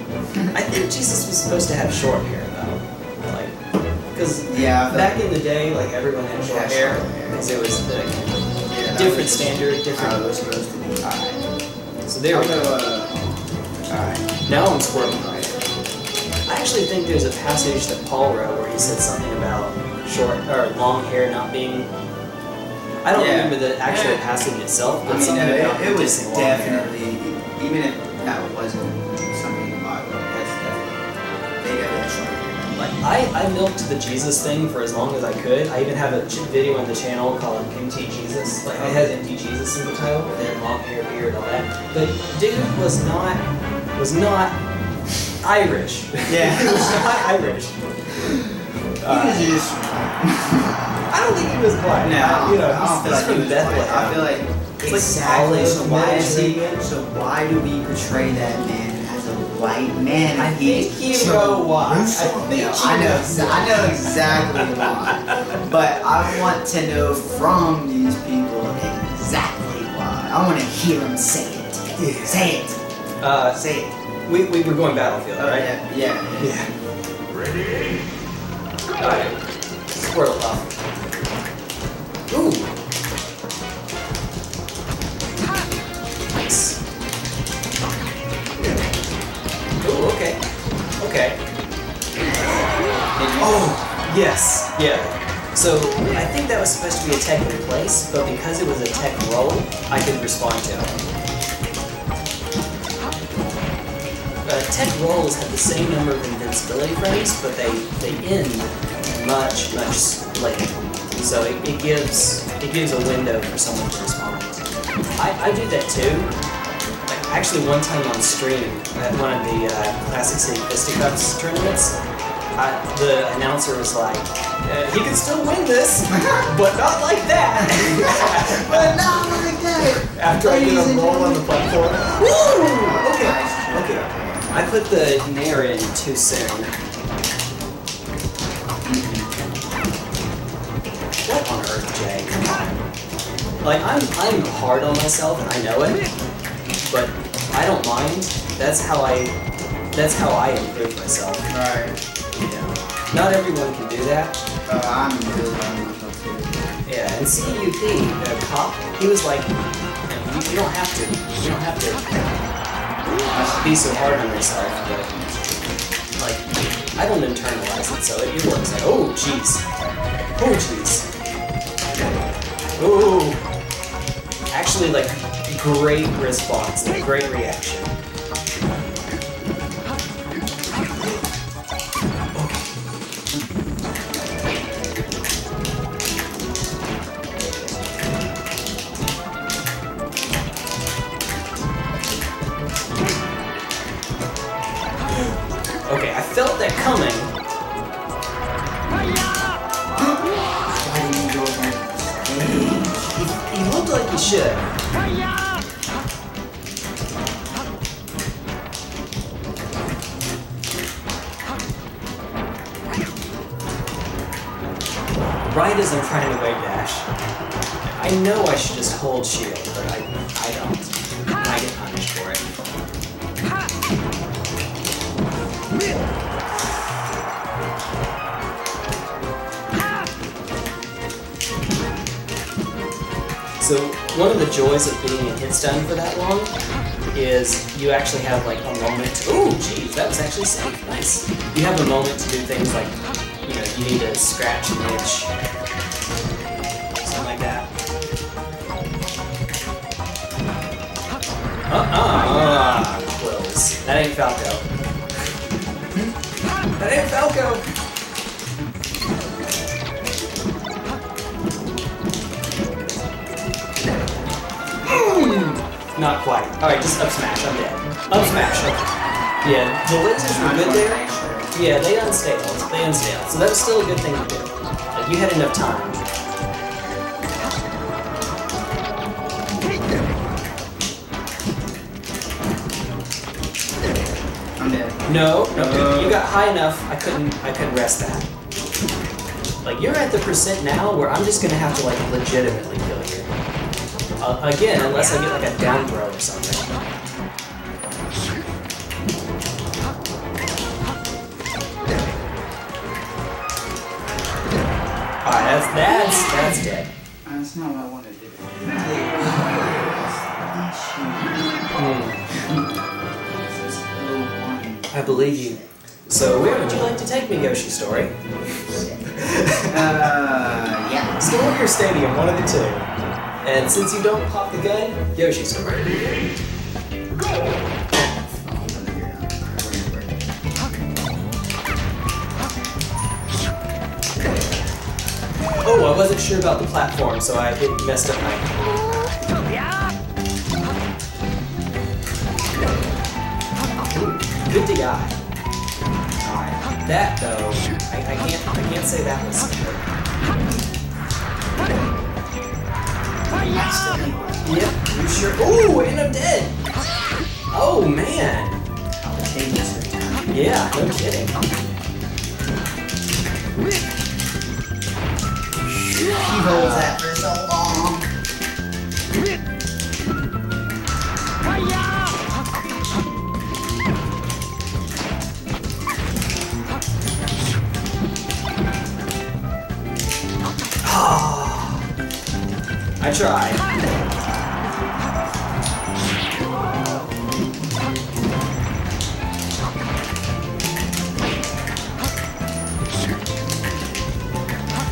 I think Jesus was supposed to have short hair though, like, because Yeah, back in the day, like everyone had short hair, because it was the Yeah, different standard, different. was supposed to be. Alright. So there we go. uh, Alright. Now I'm squirming. I actually think there's a passage that Paul wrote where he said something about short or long hair not being. I don't Yeah. remember the actual Yeah. passage itself, I mean, something no, about it, it was long hair. definitely, even if that wasn't something in the Bible, that's definitely, they definitely short hair. Like I, I milked the Jesus thing for as long as I could. I even have a ch- video on the channel called MT Jesus. Like I had MT Jesus in the title, and long hair, beard, all that. But dude was not was not Irish. Yeah. <laughs> he was not Irish. He Uh, was just, I don't think he was black. no, you know, I he's, like he from. Bethlehem. I feel like It's like exactly. olive so why is he? So why do we portray that man as a white man? I think you know why. I think No, I know. know exa- I know exactly why. But I want to know from these people exactly why. I want to hear them say it. Say it. Uh, Say it. We, we were going battlefield, Oh, right? yeah, yeah. Yeah. Alright. Squirtle up. Ooh. Nice. Ooh, okay. Okay. Oh, yes. Yeah. So, I think that was supposed to be a tech in place, but because it was a tech roll, I could respond to it. Tech rolls have the same number of invincibility frames, but they, they end much, much later. So it, it gives it gives a window for someone to respond. I, I do that too. Like actually one time on stream at one of the uh, Classic City Fisticuffs tournaments, I, the announcer was like, uh, he can still win this, <laughs> but not like that. <laughs> But not like that. After I did a roll on the platform. Woo! Okay. Okay. I put the nair in too soon. What on earth, Jay? Come on. Like I'm I'm hard on myself and I know it, but I don't mind. That's how I that's how I improve myself. Right. Yeah. Not everyone can do that. Uh, I'm really of myself too. Yeah, and CUP, the cop, he was like, you, you don't have to, you don't have to be so hard on yourself, but like, I don't internalize it, so it, works. Like, oh, jeez. Oh, jeez. Ooh. Actually, like, great response, like, great reaction. Coming. He looked like he should. Right as I'm trying to wave dash, I know I should just hold shield, one of the joys of being a hit stun for that long is you actually have like a moment. Oh, geez, that was actually safe. Nice. You have a moment to do things like, you know, you need to scratch an itch, something like that. Uh-uh. Close. That ain't Falco. <laughs> that ain't Falco. Not quite. Alright, just up smash, I'm dead. Up smash, okay. Yeah, the lasers were good there. Yeah, they unstaled. They unstaled. So that was still a good thing to do. Like, you had enough time. I'm dead. No, no, Uh. you got high enough. I couldn't. I couldn't rest that. Like you're at the percent now where I'm just gonna have to like legitimately kill. Uh, again, unless I get like a down throw or something. Alright, that's that's that's dead. That's not what I wanted to do. I believe you. So where would you like to take me, Yoshi Story? Uh, yeah. Store or Stadium, one of the two. And since you don't pop the gun, Yoshi Story. Oh, I wasn't sure about the platform, so I messed up my. Good DI. Alright, that though, I, I can't, I can't say that was. Yep, you sure? Ooh, and I'm dead. Oh man. Yeah, no kidding. He that Tried.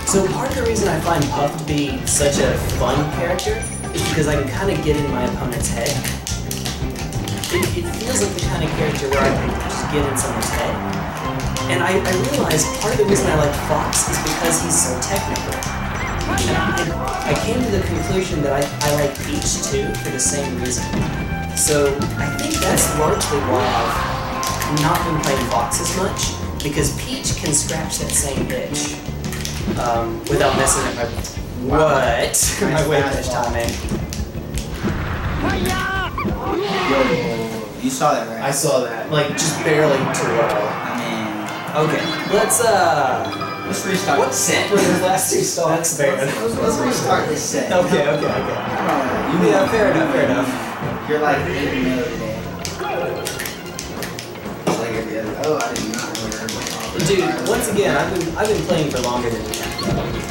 So part of the reason I find Puff to be such a fun character is because I can kind of get in my opponent's head. It, it feels like the kind of character where I can just get in someone's head. And I, I realize part of the reason I like Fox is because he's so technical. I, came to the conclusion that I, I like Peach too for the same reason. So I think that's largely why I've not been playing Fox as much, because Peach can scratch that same itch um, without messing up my what <laughs> my wave dash timing. Yo, you saw that, right? I saw that, like just barely too low. I mean, Okay, let's uh, let's restart what set. for those last two stocks there? Let's, let's restart this set. Okay, okay, okay. Come on, Yeah, fair enough, fair enough. You're like 8 and 0 today. It's like every other. Oh, I did not that. Dude, once again, I've been I've been playing for longer than you have.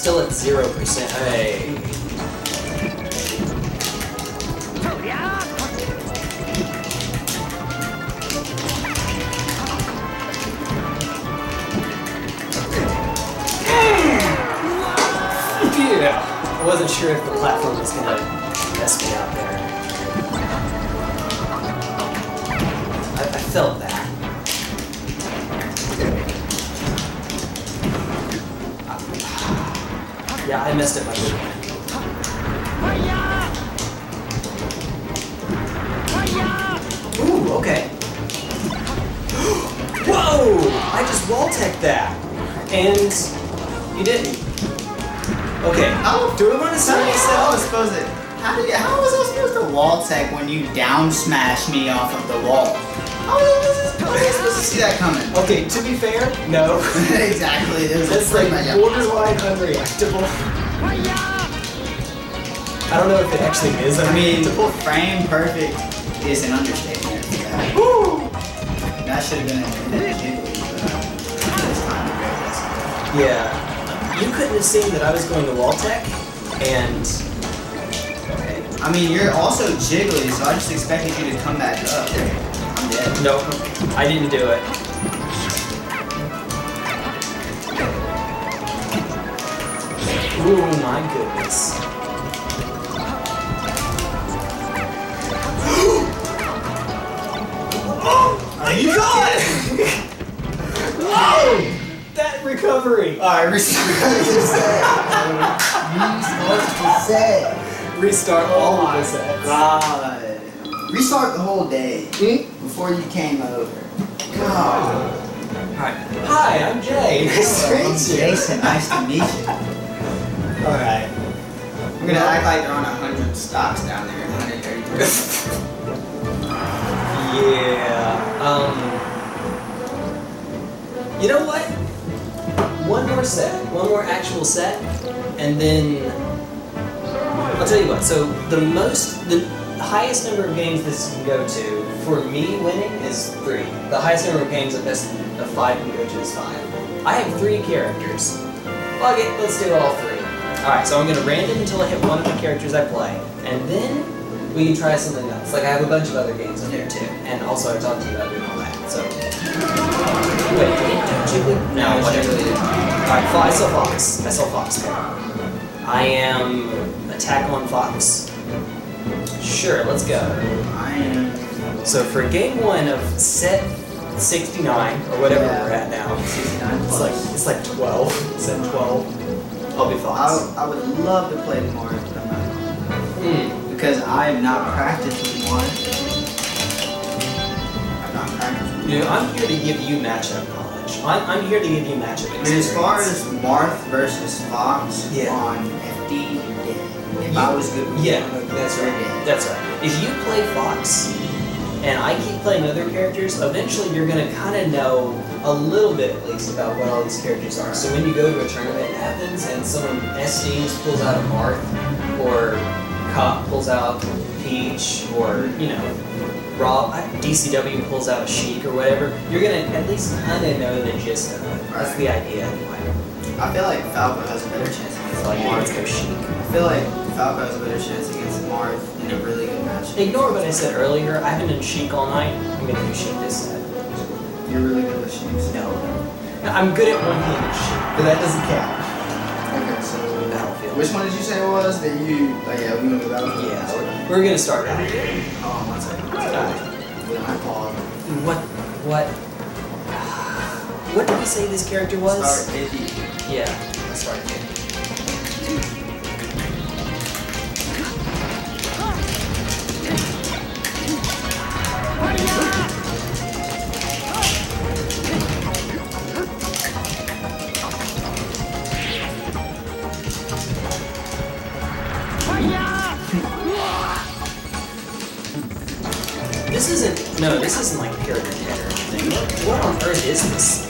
Still at zero percent. Hey. Actually is I mean, unreactable. frame perfect is an understatement. that. Woo! That should have been a jiggly, but it's to grab that. Yeah. You couldn't have seen that I was going to wall tech, and okay. I mean, you're also jiggly, so I just expected you to come back up. I'm dead. Nope, I didn't do it. Ooh, my goodness. Alright, restart the set. Restart all of the sets. God. Restart the whole day Hmm? before you came over. God. Hi. Hi, I'm Jay. Nice to meet you. Jason, nice to meet you. Alright. We're gonna act like they're on a hundred stocks down there, 133. <laughs> Yeah. Um. You know what? One more set. One more actual set, and then I'll tell you what. So the most, the highest number of games this can go to for me winning is three. The highest number of games a best of five can go to is five. I have three characters. Fuck it, let's do all three. Alright, so I'm gonna random until I hit one of the characters I play, and then we can try something else. Like I have a bunch of other games in there too, and also I talked to you about wait, you didn't do Jiggly? No, whatever. Jiggly. Alright, I saw Fox. I saw Fox. I am attack on Fox. Sure, let's go. I am So for game one of set 69 or whatever Yeah. we're at now, it's like it's like 12. Set 12. I'll be Fox. I, I would love to play more, but I'm not. Hmm. Because I have not practiced with Dude, I'm here to give you matchup knowledge. I'm, I'm here to give you matchup I mean, as far as Marth versus Fox Yeah. on FD, you're dead. If I was good with Yeah, one, that's right. That's right. If you play Fox and I keep playing other characters, eventually you're gonna kind of know a little bit at least about what all these characters are. So when you go to a tournament in Athens and someone Estes pulls out a Marth or Cop pulls out Peach or you know Rob DCW pulls out a Sheik or whatever, you're gonna at least kind of know the gist of it. That's the idea anyway. I feel like Falco has a better chance against So like, Marth. let's go Sheik. I feel like Falco has a better chance against Marth in a really good match. Ignore what I said earlier. I haven't done Sheik all night. I'm gonna do Sheik this set. You're really good with Sheiks. No, no. I'm good at one-handed Sheik, but that doesn't count. Okay, so Battlefield. which one did you say it was that you? Oh yeah, we went with Battlefield. Yeah, we're gonna start that. Hold on one second. What? What? <sighs> What did we say this character was? Start 50. Yeah, No, this isn't like character head or anything. What, what on earth is this?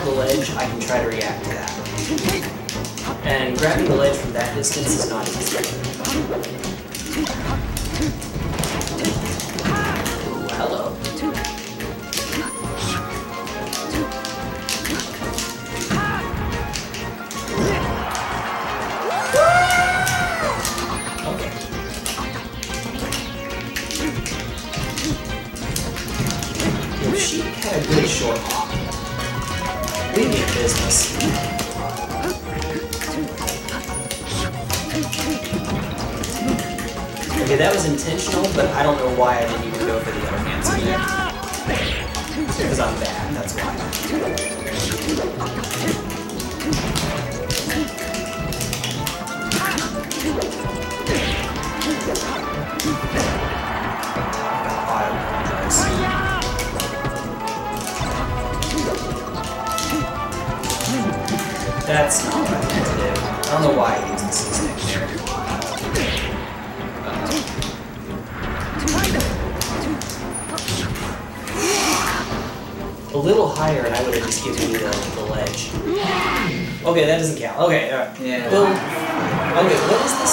Grab the ledge, I can try to react to that. And grabbing the ledge from that distance is not easy. Know why I didn't even go for the other hands. Because I'm bad, that's why. That's not what I meant to do. I don't know why higher and I would have just given you the, the ledge. Okay, that doesn't count. Okay, alright. Yeah. Well, okay, what is this?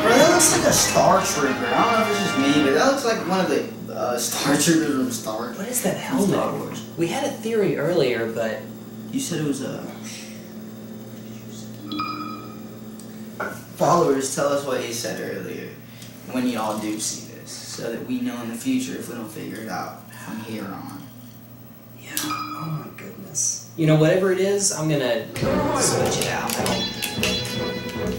Bro, that looks like a Star Trooper. I don't know if it's just me, but that looks like one of the uh, Star Troopers from Star What is that Star helmet? Wars. We had a theory earlier, but You said it was a. Followers, tell us what you said earlier when y'all do see this, so that we know in the future if we don't figure it out from here on. Yeah. Oh my goodness. You know, whatever it is, I'm gonna switch it out.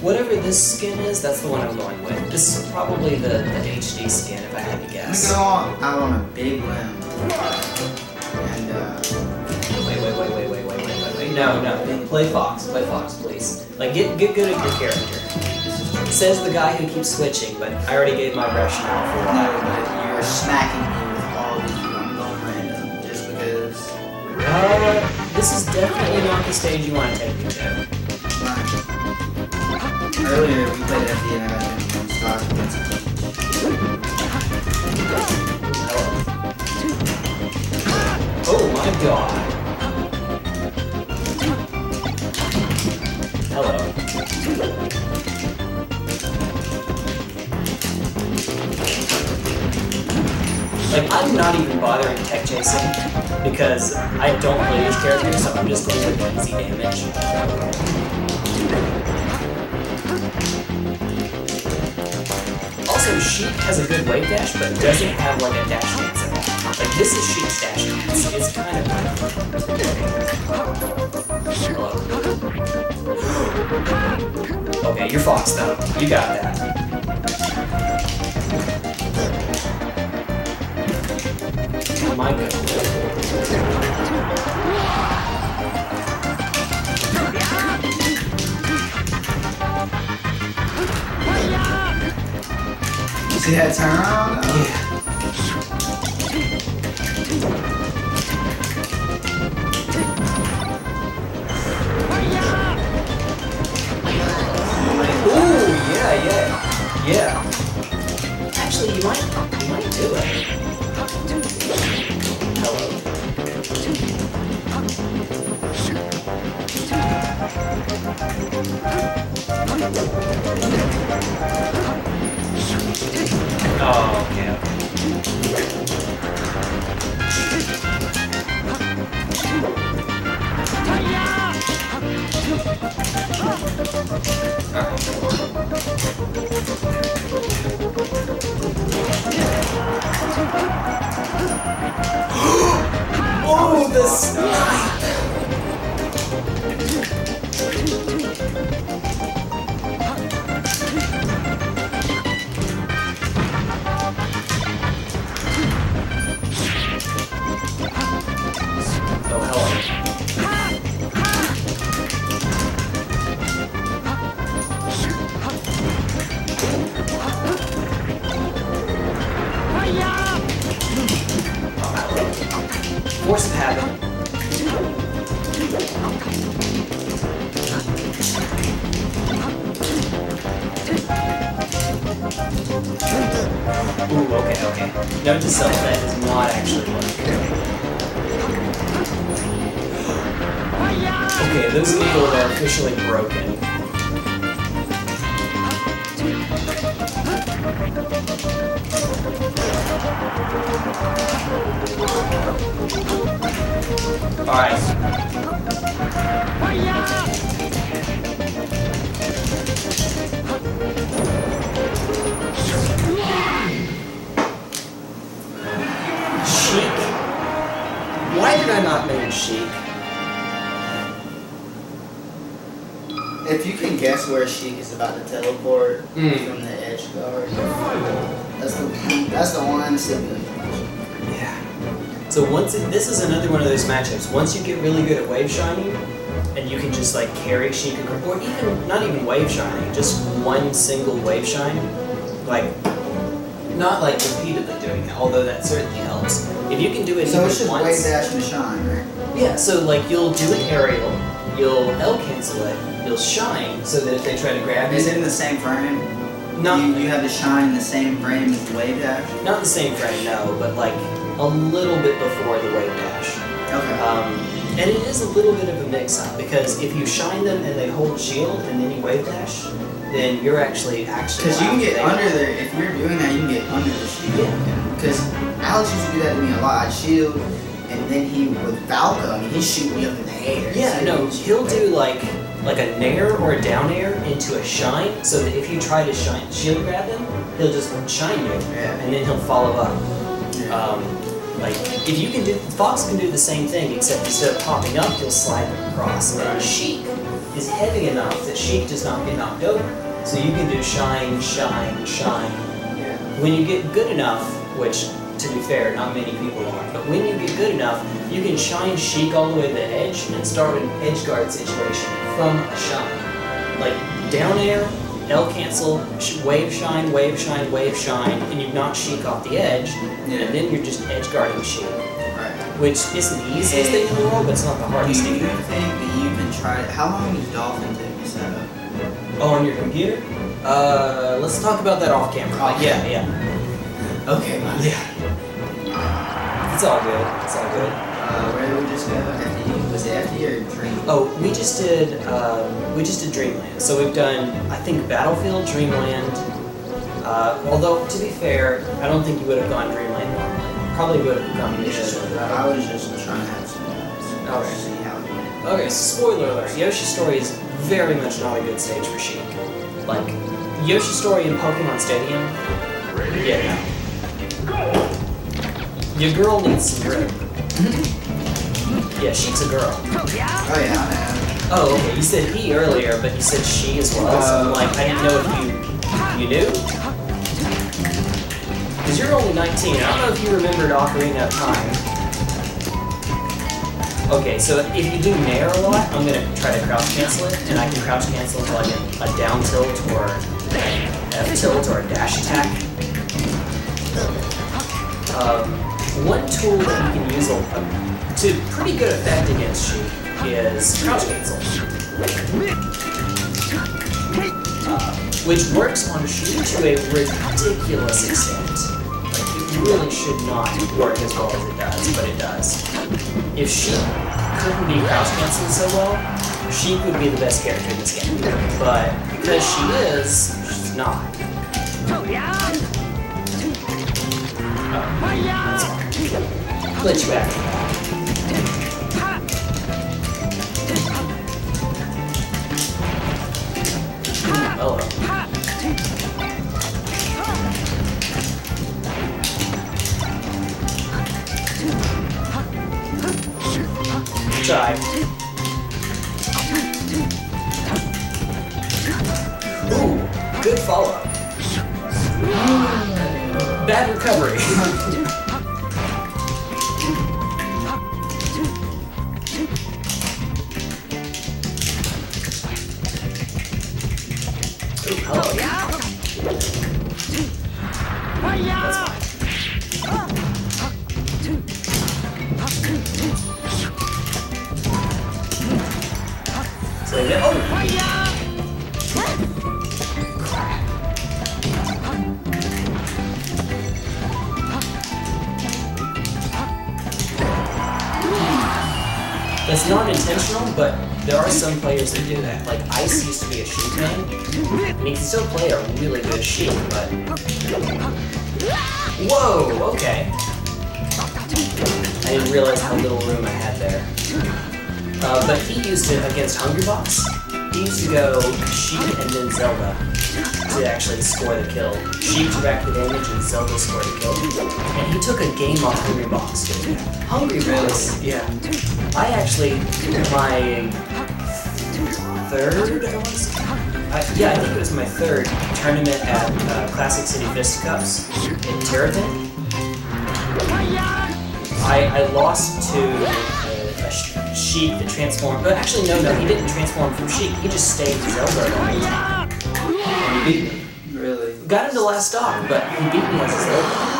Whatever this skin is, that's the one I'm going with. This is probably the, the HD skin, if I had to I'm gonna guess. go out on a big limb. And, uh. Wait, wait, wait, wait, wait, wait, wait, wait, wait. No, no. Play Fox. Play Fox, please. Like, get get good at your character. Says the guy who keeps switching, but I already gave my rationale for but you're smacking Uh, this is definitely not the stage you want to take me to. Earlier we played at the end and I started against Hello. Oh my god. Hello. Like, I'm not even bothering tech chasing because I don't play this character, so I'm just going with easy damage. Also, Sheik has a good wave dash, but doesn't have like a dash dance. Like, this is Sheik's dash dance. It's kind of. Hello. <gasps> Okay, you're Fox though. You got that. my. See that turn? Yeah. Oh, okay. The snipe! Once you get really good at wave shining, and you can just like carry Sheik across, or even not even wave shining, just one single wave shine, like not like repeatedly doing it, although that certainly helps. If you can do it So even it's just once, wave dash and shine, right? yeah. So like you'll do an aerial, you'll L cancel it, you'll shine, so that if they try to grab Is you, it in the same frame? No. you, you have to shine in the same frame as the wave dash? not the same frame, no, but like a little bit before the wave dash. Okay. Um, and it is a little bit of a mix-up because if you shine them and they hold shield and then you wave dash, then you're actually actually. Because you can get under there, if you're doing that, you can get under the shield. Yeah. Because Alex used to do that to me a lot. I'd shield, and then he, with Falco, I mean, he'd shoot me up in the air. Yeah, So no, he'll do like like a nair or a down air into a shine, so that if you try to shine shield grab him, he'll just shine you, Yeah. and then he'll follow up. Yeah. Um, like if you can do Fox can do the same thing, except instead of popping up, he'll slide across. And. Sheik is heavy enough that Sheik does not get knocked over, so you can do shine, shine, shine. yeah. When you get good enough, which to be fair, not many people are, but when you get good enough, you can shine Sheik all the way to the edge and start an edge guard situation from a shine. Like down air, L cancel, wave shine, wave shine, wave shine, and you knock Sheik off the edge, Yeah. and then you're just edge guarding Sheik. Right. Which isn't the easiest thing in the world, but it's not the hardest thing. Do you thing. think that you can try? How long does Dolphin take to set up? Oh, on your computer? Uh, let's talk about that off camera. Off yeah, yeah. Okay. Yeah. It's all good. It's all good. Uh, where did we just go? FD? Was it FD or Dream? Oh, we just did um, we just did Dreamland. So we've done I think Battlefield, Dreamland. Uh, although to be fair, I don't think you would have gone Dreamland normally. Probably would have gone Yoshi Story. Yeah, I was just trying to have some guys. Okay. See how it went. Okay, so spoiler alert: Yoshi Story is very much not a good stage for Sheik. Like Yoshi Story in Pokemon Stadium. Yeah, no. Your girl needs some room. <laughs> yeah, she's a girl. Oh yeah, I know. Oh, okay. You said he earlier, but you said she as well. So I'm like, I didn't know if you you knew. Because you're only 19. I don't know if you remembered Ocarina of Time. Okay, so if you do Nair a lot, I'm gonna try to crouch cancel it, and I can crouch cancel into like a, a down tilt or F tilt or a dash attack. Um, one tool that you can use a, to pretty good effect against Sheik is crouch cancel. Uh, which works on Sheik to a ridiculous extent. Like, it really should not work as well as it does, but it does. If Sheik couldn't be crouch canceled so well, Sheik would be the best character in this game. But because she is, she's not. Oh. Glitch back. Oh, try. Ooh, good follow. Bad recovery. <laughs> not intentional, but there are some players that do that. Like Ice used to be a Sheik man, and he can still play a really good Sheik, but whoa, okay. I didn't realize how little room I had there. Uh, but he used to against Hungrybox. He used to go Sheik and then Zelda to actually score the kill. Back the damage and Zelda scored the kill. And he took a game off Hungrybox doing that. Hungrybox, yeah. I actually, my third, I wanna say, I, yeah, I think it was my third tournament at uh, Classic City Fisticuffs in Terrapin. I, I lost to a, a sh- Sheik that transformed, but actually no, no, he didn't transform from Sheik, He just stayed Zelda he beat me. Really? Got him to last stock, but he beat me as a Zelda.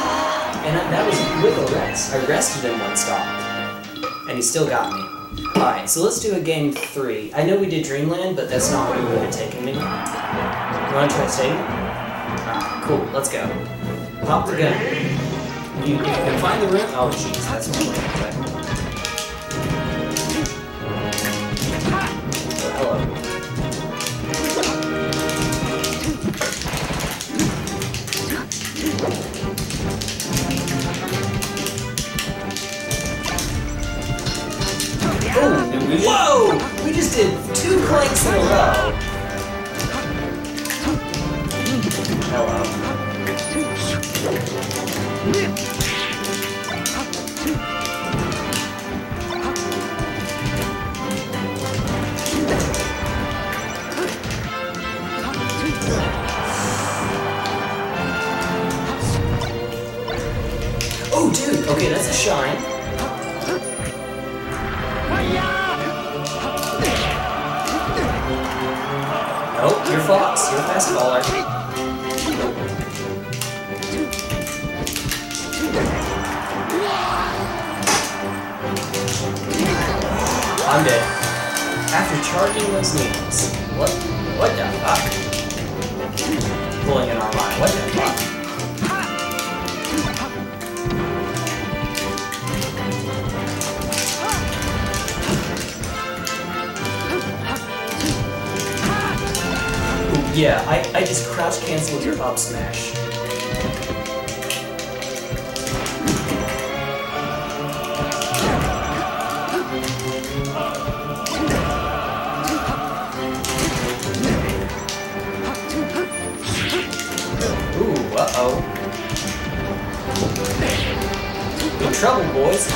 And that, that was with a rest. I rested him one stop, and he still got me. Alright, so let's do a game three. I know we did Dreamland, but that's not where you would have taken me. You want to try? Alright, cool, let's go. Pop the gun. You, you can find the room. Oh, jeez, that's what I'm looking for. Oh, hello. Whoa! We just did two clanks in a row. Hello. Oh, dude. Okay, that's a shine. Nope, you're Fox. You're a fast faller. I'm dead. After charging those needles. What? What the fuck? Pulling it online. What the fuck? Yeah, I, I just crouch cancel your up smash. Ooh, uh-oh. In trouble, boys.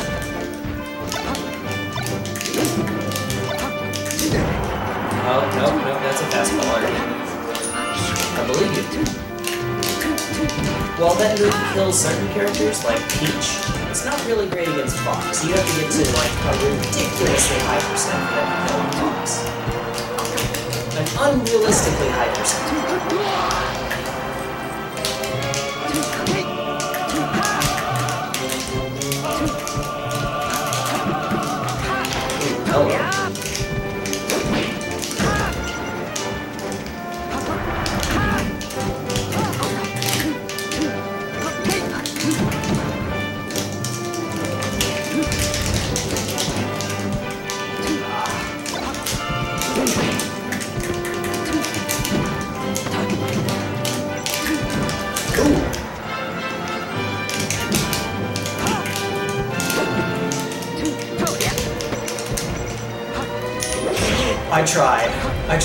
Oh, no, no, that's a fast faller. Believe you. While that move kills certain characters, like Peach, it's not really great against Fox. You have to get to, like, a ridiculously high percent that kill Fox. An unrealistically high percent.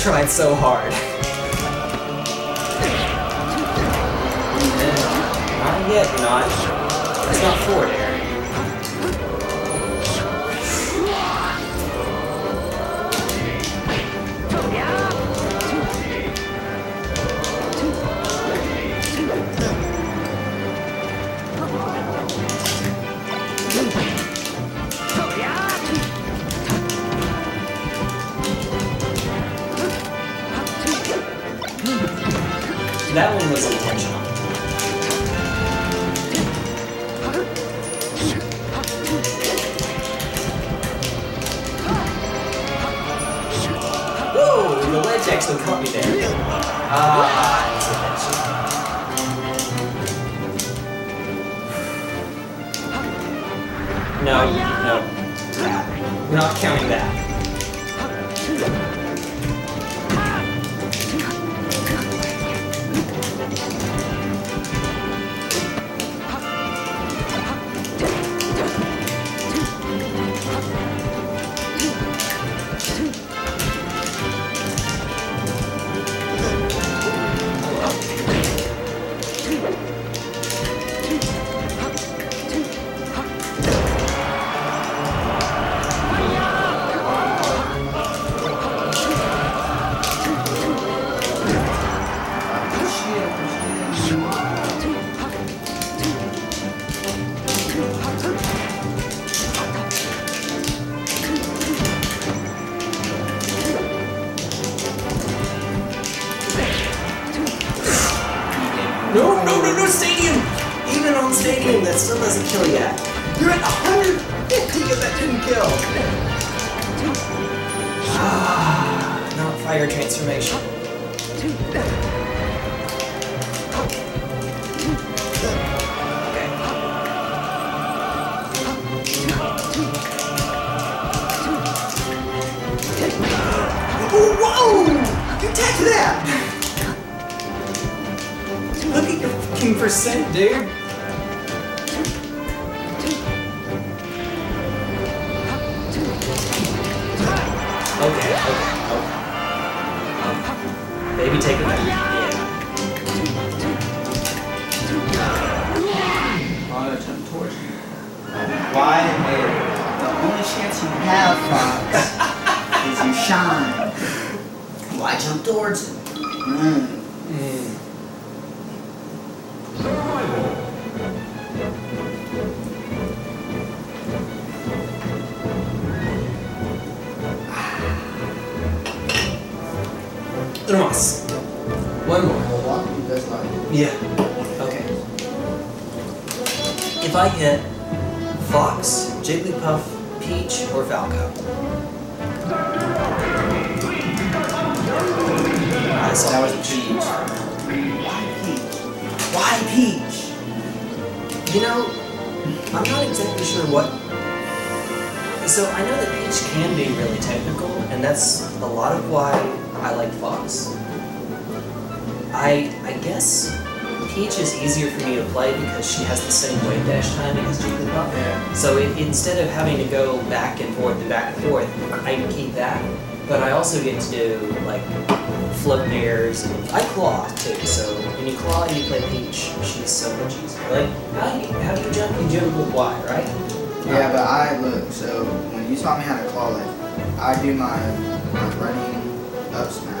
Tried so hard. not yet, not. It's not forward air. Yeah. Why jump you? Why? The only chance you have, Fox, is you shine. Why jump towards it? Mm. Mm. Hermas. One more. Milwaukee does like Yeah. If I hit Fox, Jigglypuff, Peach, or Falco. I saw That was. Peach. Why Peach? Why Peach? You know, I'm not exactly sure what. So I know that Peach can be really technical, and that's a lot of why I like Fox. I I guess Peach is easier for me to play because she has the same wave dash timing as Jigglypuff. Yeah. So it, instead of having to go back and forth and back and forth, I can keep that. But I also get to do like flip mirrors I claw too. So when you claw and you play Peach, she's so much easier. Like how do you, how do you jump? You jump with Y, right? Yeah, but I look. So when you taught me how to claw, it, I do my, my running up smash.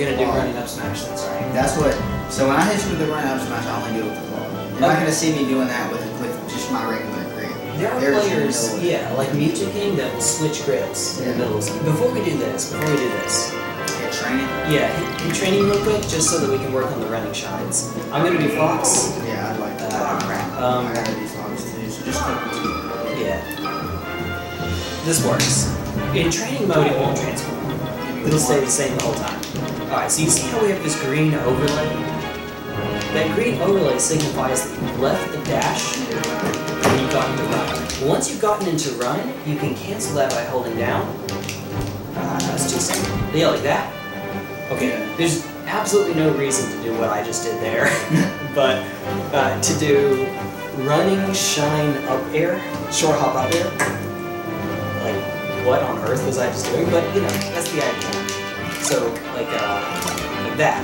Gonna do running up smash. That's right. That's what. So when I hit you with the running up smash, I only do it with the claw. You're not gonna see me doing that with with just my regular grip. There are There's players, no yeah, like Mew2King that will switch grips in the middle. of something. Before we do this, before we do this, training. yeah, hit, hit training real quick just so that we can work on the running shines. I'm gonna do Fox. Yeah, I'd like that. Ah, crap. I Um, gotta do songs too. So just click two. yeah. This works. In training mode, it won't transform. It'll stay the same the whole time. Alright, so you see how we have this green overlay? That green overlay signifies that you've left the dash and you've gotten to run. Once you've gotten into run, you can cancel that by holding down. Uh, that's too simple. Yeah, like that. Okay, there's absolutely no reason to do what I just did there, <laughs> but uh, to do running shine up air, short hop up air, like what on earth was I just doing? But you know, that's the idea. So like uh, like that.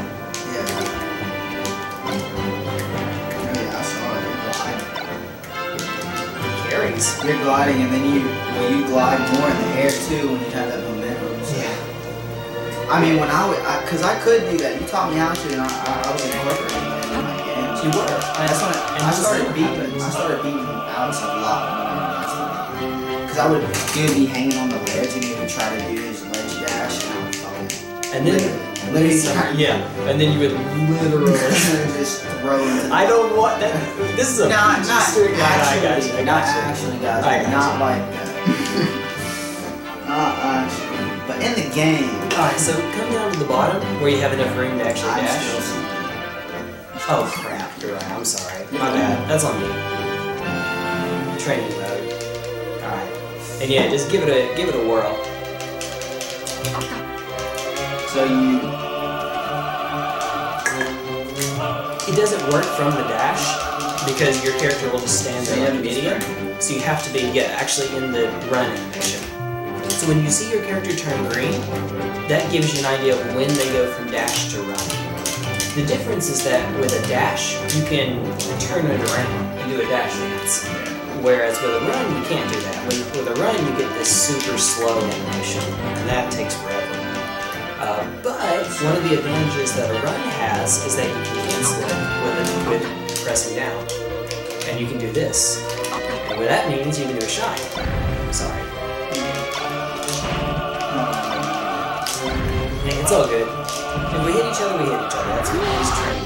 Yeah. Oh, yeah, I saw it. You're gliding. Carries. You're gliding, and then you well, you glide more in the air too when you have that momentum. So. I mean, when I would, I, cause I could do that. You taught me how to, and I, I, I was incorporating it in my games. You were. That's when I, I started beating. I started beating Alex a lot Cause I would, he would be hanging on the ledge, and he would try to do his And then literally try to yeah, and then you would literally. <laughs> just throw into the I don't want that. This is a not, not story. Yeah, I got actually, you. I not got you. actually, guys. I got not you. like that. <laughs> not actually, but in the game, Alright, so come down to the bottom where you have enough room to actually I'm dash. still. Oh crap, you're right. I'm sorry. My bad. That's on me. Training mode. Alright. And yeah, just give it a give it a whirl. So you, It doesn't work from the dash because your character will just stand there like be immediate. So you have to be yeah, actually in the run animation. So when you see your character turn green, that gives you an idea of when they go from dash to run. The difference is that with a dash, you can turn it around and do a dash dance. Whereas with a run, you can't do that. With, with a run, you get this super slow animation, and that takes forever. Uh, but one of the advantages that a run has is that you can cancel it with, with pressing down. And you can do this. And what that means, you can do a shine. Sorry. It's all good. If we hit each other, we hit each other. That's what it is training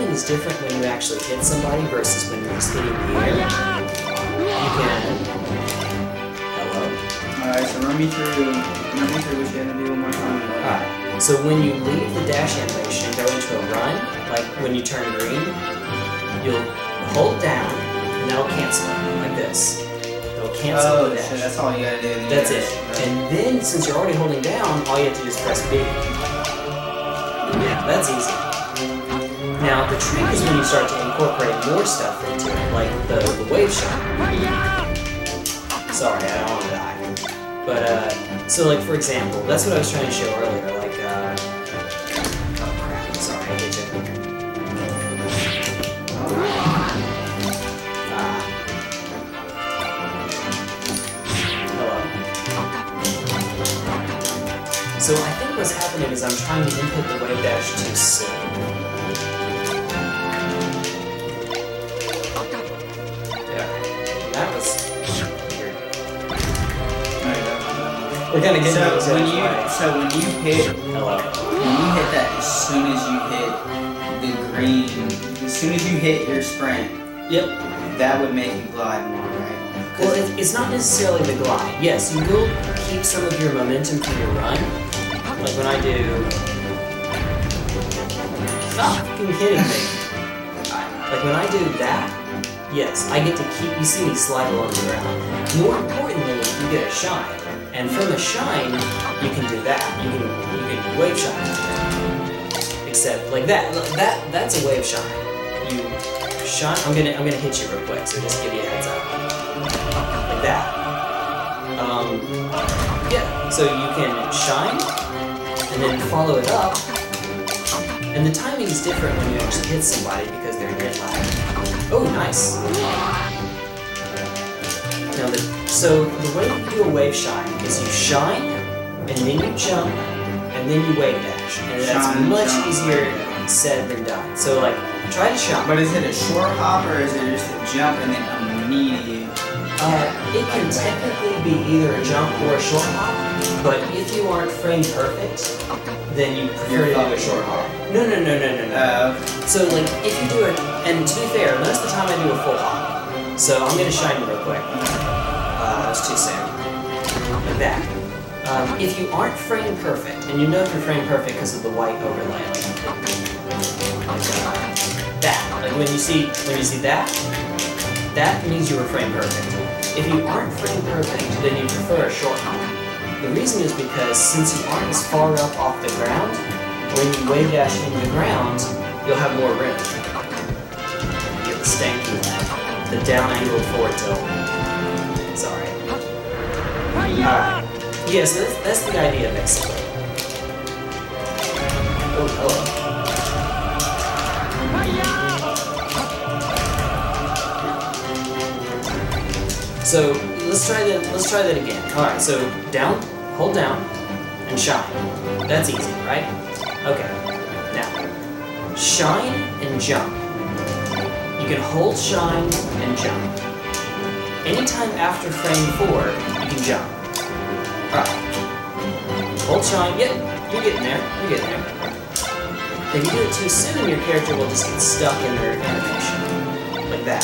timing is different when you actually hit somebody versus when you're just hitting the air. You can. Hello. Alright, so run me through run me through what you had to do one more time. Alright. So when you leave the dash animation and go into a run, like when you turn green, you'll hold down and that'll cancel it, like this. It'll cancel Oh the dash. shit, that's all you gotta do. That's you That's gotta- it. And then, since you're already holding down, all you have to do is press B. Yeah, that's easy. Now, the trick is when you start to incorporate more stuff into it, like the, the wave shot. Sorry, I don't want to die. But, uh, so like, for example, that's what I was trying to show earlier, like, uh, oh crap, sorry, I hit you. Ah. So I think what's happening is I'm trying to input the wave dash too soon. We're kind of getting So into when you right? so when you hit Hello. when you hit that as soon as you hit the green as soon as you hit your sprint, Yep. that would make you glide more, right? Well, it, it's not necessarily the glide. Yes, you will keep some of your momentum from your run. Like when I do. Stop fucking kidding me. Like when I do that, yes, I get to keep. You see me slide along the ground. More importantly, you get a shine, and from a shine, you can do that. You can you can wave shine. Except like that. That that's a wave shine. You shine. I'm gonna I'm gonna hit you real quick. So just give you a heads up like that. Um, yeah, so you can shine and then follow it up. And the timing is different when you actually hit somebody because they're hit lag. Oh, nice. So the way you do a wave shine is you shine, and then you jump, and then you wave dash. And that's Shine, much jump. easier said than done. So, like, try to shine. But is it a short hop or is it just a jump and then immediate? Uh, it can technically be either a jump or a short hop, but if you aren't frame perfect, then you prefer to do a short hop. hop. No, no, no, no, no, no. Uh, So, like, if you do it, and to be fair, most of the time I do a full hop. So I'm gonna shine you real quick. Uh, that too soon. Like that. Um, if you aren't frame perfect, and you know if you're frame perfect because of the white overlay, like, that. Like when you see when you see that, that means you were frame perfect. If you aren't frame perfect, then you prefer a short hop. The reason is because since you aren't as far up off the ground, when you wave dash into the ground, you'll have more room. You get the stanky leg, the down angled forward tilt. Sorry. Alright. Yeah, so that's, that's the idea basically. Oh, hello. So let's try that. Let's try that again. All right. So down, hold down, and shine. That's easy, right? Okay. Now, shine and jump. You can hold shine and jump. Anytime after frame four, you can jump. All right. Hold shine. Yep. You're getting there. You're getting there. If you do it too soon, your character will just get stuck in their animation, like that.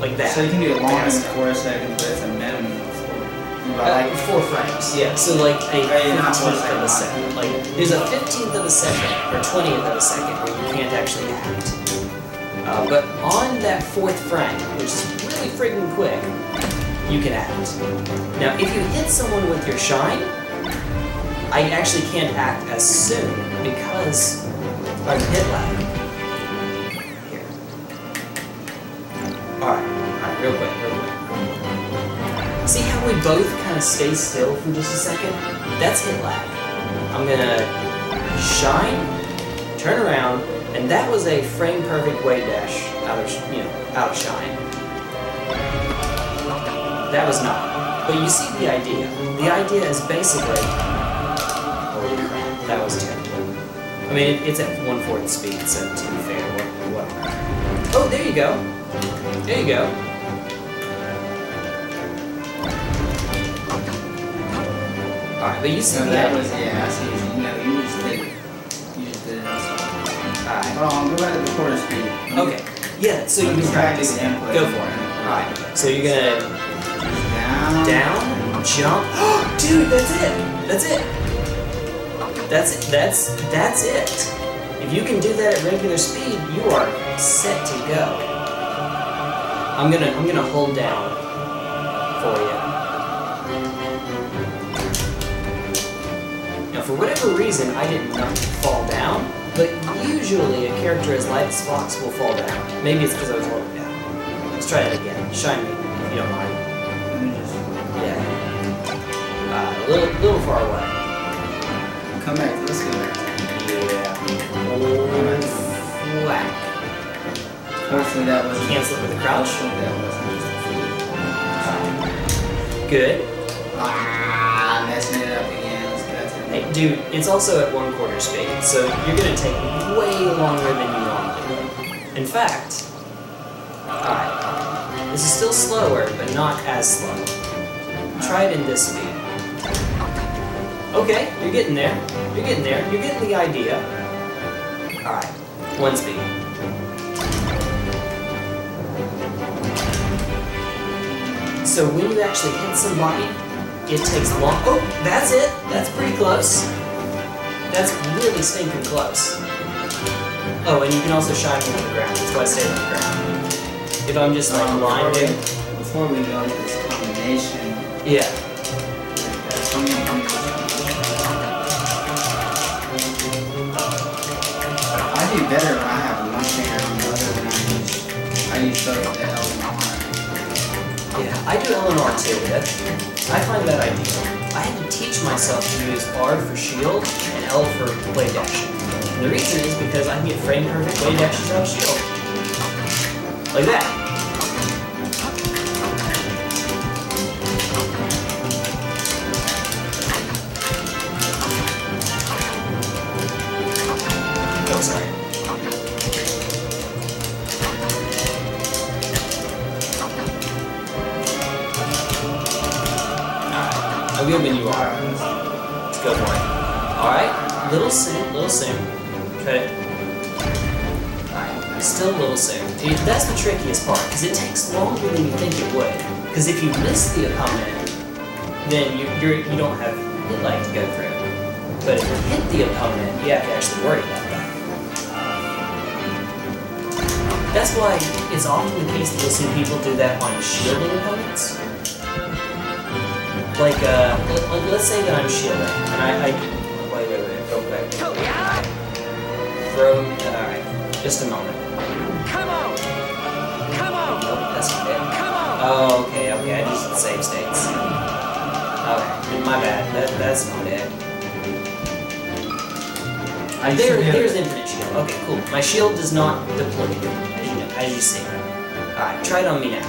Like that. so you can do it longer than four seconds, but it's a minimum of four. Uh, like four frames, yeah. So like a Right, not four fifteenth of a second. Like there's a fifteenth of a second or twentieth of a second where you can't actually act. Uh, but on that fourth frame, which is really freaking quick, you can act. Now, if you hit someone with your shine, I actually can't act as soon because I'm hit lag. Here. Alright, alright, real quick, real quick. See how we both kind of stay still for just a second? That's hit lag. I'm gonna shine, turn around, and that was a frame perfect wave dash out of you know out of shine. That was not. But you see the idea. The idea is basically. Holy crap! That was terrible. I mean, it, it's at one fourth speed, so to be fair, what, what? Oh, there you go. There you go. Alright, but you see So the that idea. was yeah. I see. what You know, you just did it. You just did it. also. Alright. Hold on, go back to the quarter speed. Okay. Yeah, so you Let me can practice. the input. Go for it. Alright. So you're gonna Down. down, jump. <gasps> Dude, that's it. That's it. That's it. That's that's it. If you can do that at regular speed, you are set to go. I'm gonna I'm gonna hold down for you. Now, for whatever reason, I did not fall down, but usually a character as light as Fox will fall down. Maybe it's because I was holding down. Let's try it again. Shine me, if you don't mind. Little, little far away. come back. Let's go back. Yeah. Hold whack. Hopefully that was Cancel it with a crouch. That wasn't Good. Ah, messing it up again. Hey, dude, it's also at one quarter speed, so you're gonna take way longer than you normally would. In fact, alright, this is still slower, but not as slow. Try it in this speed. Okay, you're getting there. You're getting there. You're getting the idea. Alright, one speed. So when you actually hit somebody, it takes long. Oh, that's it. That's pretty close. That's really stinking close. Oh, and you can also shine me on the ground. That's why I stay on the ground. If I'm just like Um, before, we, before we go to this combination, Yeah. Use. I use the L and R. Yeah, I do L and R too. That, I find that ideal. I had to teach myself to use R for shield and L for wave dash. And the reason is because I can get frame perfect wave dashes out of shield. Like that. Because if you miss the opponent, then you you're, you don't have hit lag to go through. But if you hit the opponent, you have to actually worry about that. That's why it's often the case that you'll see people do that on shielding opponents. Like, uh, let, let's say that I'm shielding, and I, I wait, wait, wait, real quick. Throw, alright, just a moment. Come on! Come on! Nope, that's not it. Come on! Oh, okay, okay, I just save states. Okay, my bad, that, that's not it. I There, to be able there's infinite shield. Okay, cool. My shield does not deploy, as you know, as you see. Alright, try it on me now.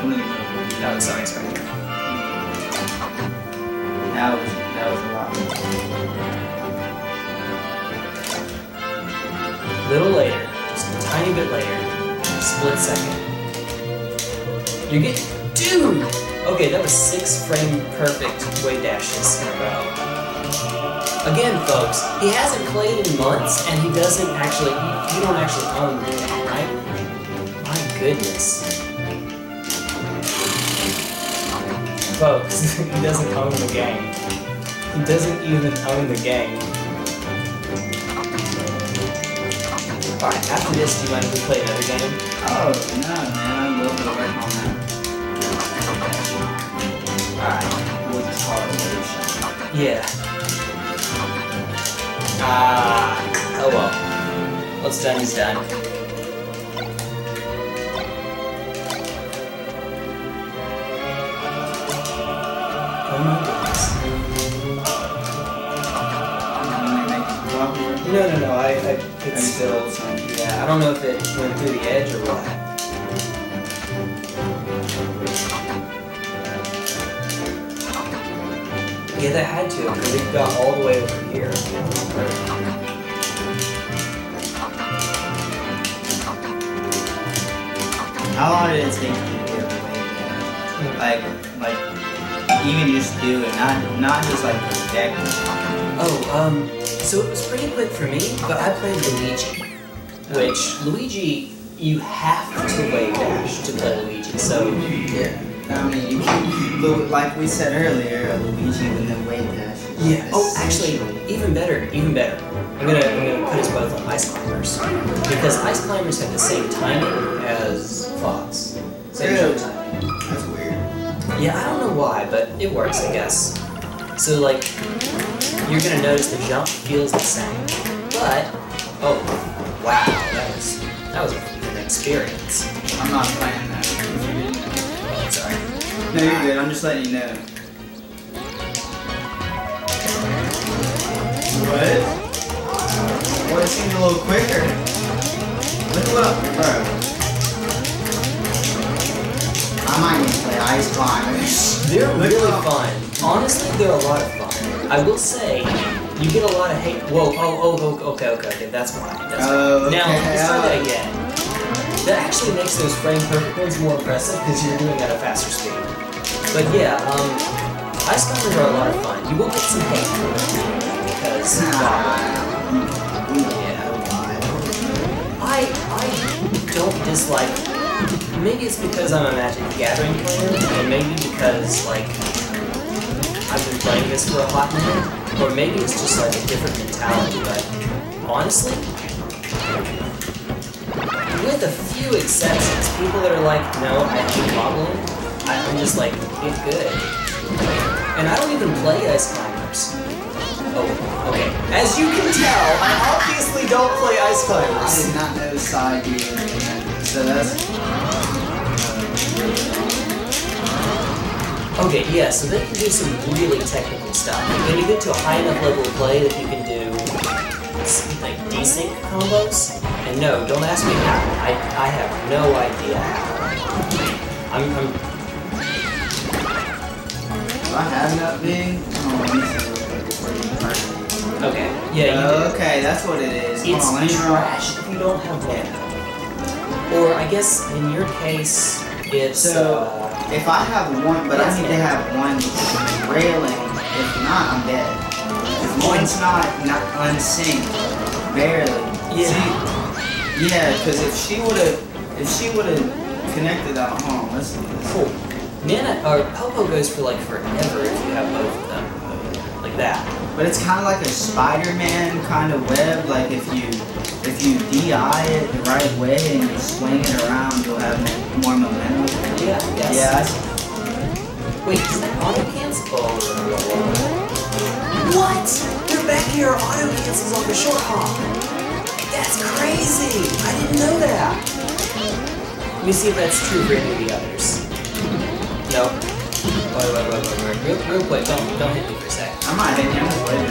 Come in the middle. No, sorry, sorry. That was that was a lot. little later, just a tiny bit later, split second. You get, dude. Okay, that was six frame perfect wave dashes in a row. Again, folks, he hasn't played in months, and he doesn't actually. You, don't actually own the game, right? My goodness. Folks, <laughs> he doesn't own the game. He doesn't even own the game. Alright, after this, do you mind if we play another game? Oh no, man! I love to work on that. Alright. With correlation. Yeah. Ah. oh well. What's done is done. It's just still, feel something. yeah, I don't know if it went through the edge or what. Yeah, that had to, because it got all the way over here. How long did it take you to get away? Like, like even just do it, not not just like protect. Oh, um, so it was pretty quick for me, but I played Luigi, which Luigi you have to wave dash to play Luigi. So Yeah. I mean, you can, Lu- like we said earlier, Luigi with the wave dash. yeah. Oh, actually, even better, even better. I'm gonna I'm gonna put us both on ice climbers because ice climbers have the same timing as Fox. Same jump timing. That's weird. Yeah, I don't know why, but it works, I guess. So like, you're gonna notice the jump feels the same, but oh, wow, that was that was an experience. I'm not playing that. Sorry. No, you're good. I'm just letting you know. What? Well, it seems a little quicker. Look what, bro. I might need to play Ice Climbers. They're really fun. Honestly, they're a lot of fun. I will say, you get a lot of hate. Whoa, oh, oh, oh, okay, okay, okay, that's why. That's Oh, why. Now, okay, let's try that again. That actually makes those frame perfect ones more impressive because you're doing at a faster speed. But yeah, um, ice climbers are a lot of fun. You will get some hate from them because, yeah, I I don't dislike. Maybe it's because I'm a Magic Gathering player, and maybe because like been playing this for a hot minute, or maybe it's just like a different mentality. But honestly, with a few exceptions, people that are like, no, I hate wobbling, I- I'm just like, it's good. And I don't even play ice climbers. Oh, okay. As you can tell, I obviously don't play ice Climbers. I did not know side view. So that's. Okay, yeah, so they can do some really technical stuff. When you get to a high enough level of play that you can do like desync combos. And no, don't ask me how. I, I have no idea how. I'm, I'm Do I have that big? Oh, let me see real quick before you start. okay. Yeah, you Okay, that's what it is. It's on, trash if you don't have Nana. Or I guess in your case, it's So- uh, If I have one, but I need to have one railing. If not, I'm dead. If one's not not unsynced, barely. Yeah. See, yeah, because if she would have, if she would have connected that, home, let's this. cool. Nana or Popo goes for like forever if you have both of them, like that. But it's kind of like a Spider-Man kind of web. Like if you if you DI it the right way and you swing it around, you'll have more momentum. Yeah, I guess. Yeah, I- Wait, is that auto cancel? What? Your back air auto cancels on the short hop. That's crazy. I didn't know that. Let me see if that's true for any of the others. <laughs> No. Wait, wait, wait, wait, wait. Real, real quick. Don't, don't hit me for a sec. I might hit him with.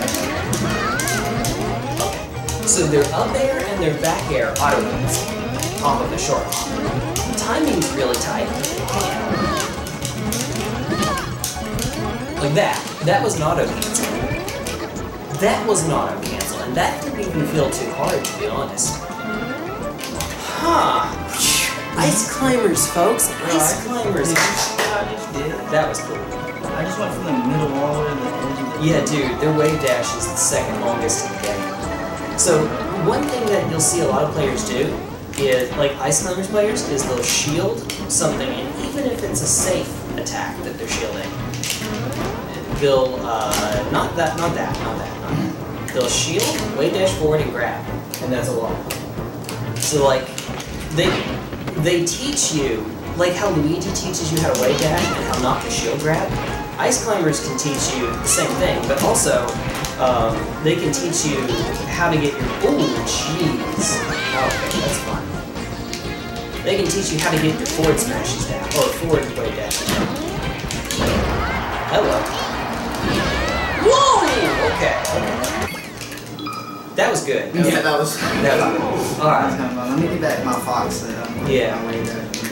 Okay. So they're up air and their back air auto cancel off of the short hop. Timing's really tight. Like that. That was not a cancel. That was an auto cancel, and that didn't even feel too hard to be honest. Huh. Ice climbers, folks. Ice climbers. Did you see what I just did? That was cool. I just went from the middle all the way to the edge Yeah, dude, their wave dash is the second longest in the game. So, one thing that you'll see a lot of players do is, like Ice Climbers players, is they'll shield something, and even if it's a safe attack that they're shielding, they'll, uh, not that, not that, not that, not that. They'll shield, wave dash forward, and grab, and that's a lot. So, like, they, they teach you, like how Luigi teaches you how to wave dash and how not to shield grab, Ice climbers can teach you the same thing, but also um, they can teach you how to get your. Oh, jeez. Okay, that's fun. They can teach you how to get your forward smashes down, or forward way down. Hello. Whoa! Okay. okay. That was good. Yeah, that was. That was good. <laughs> All right. Let me get back my fox. Then. Yeah. My way there.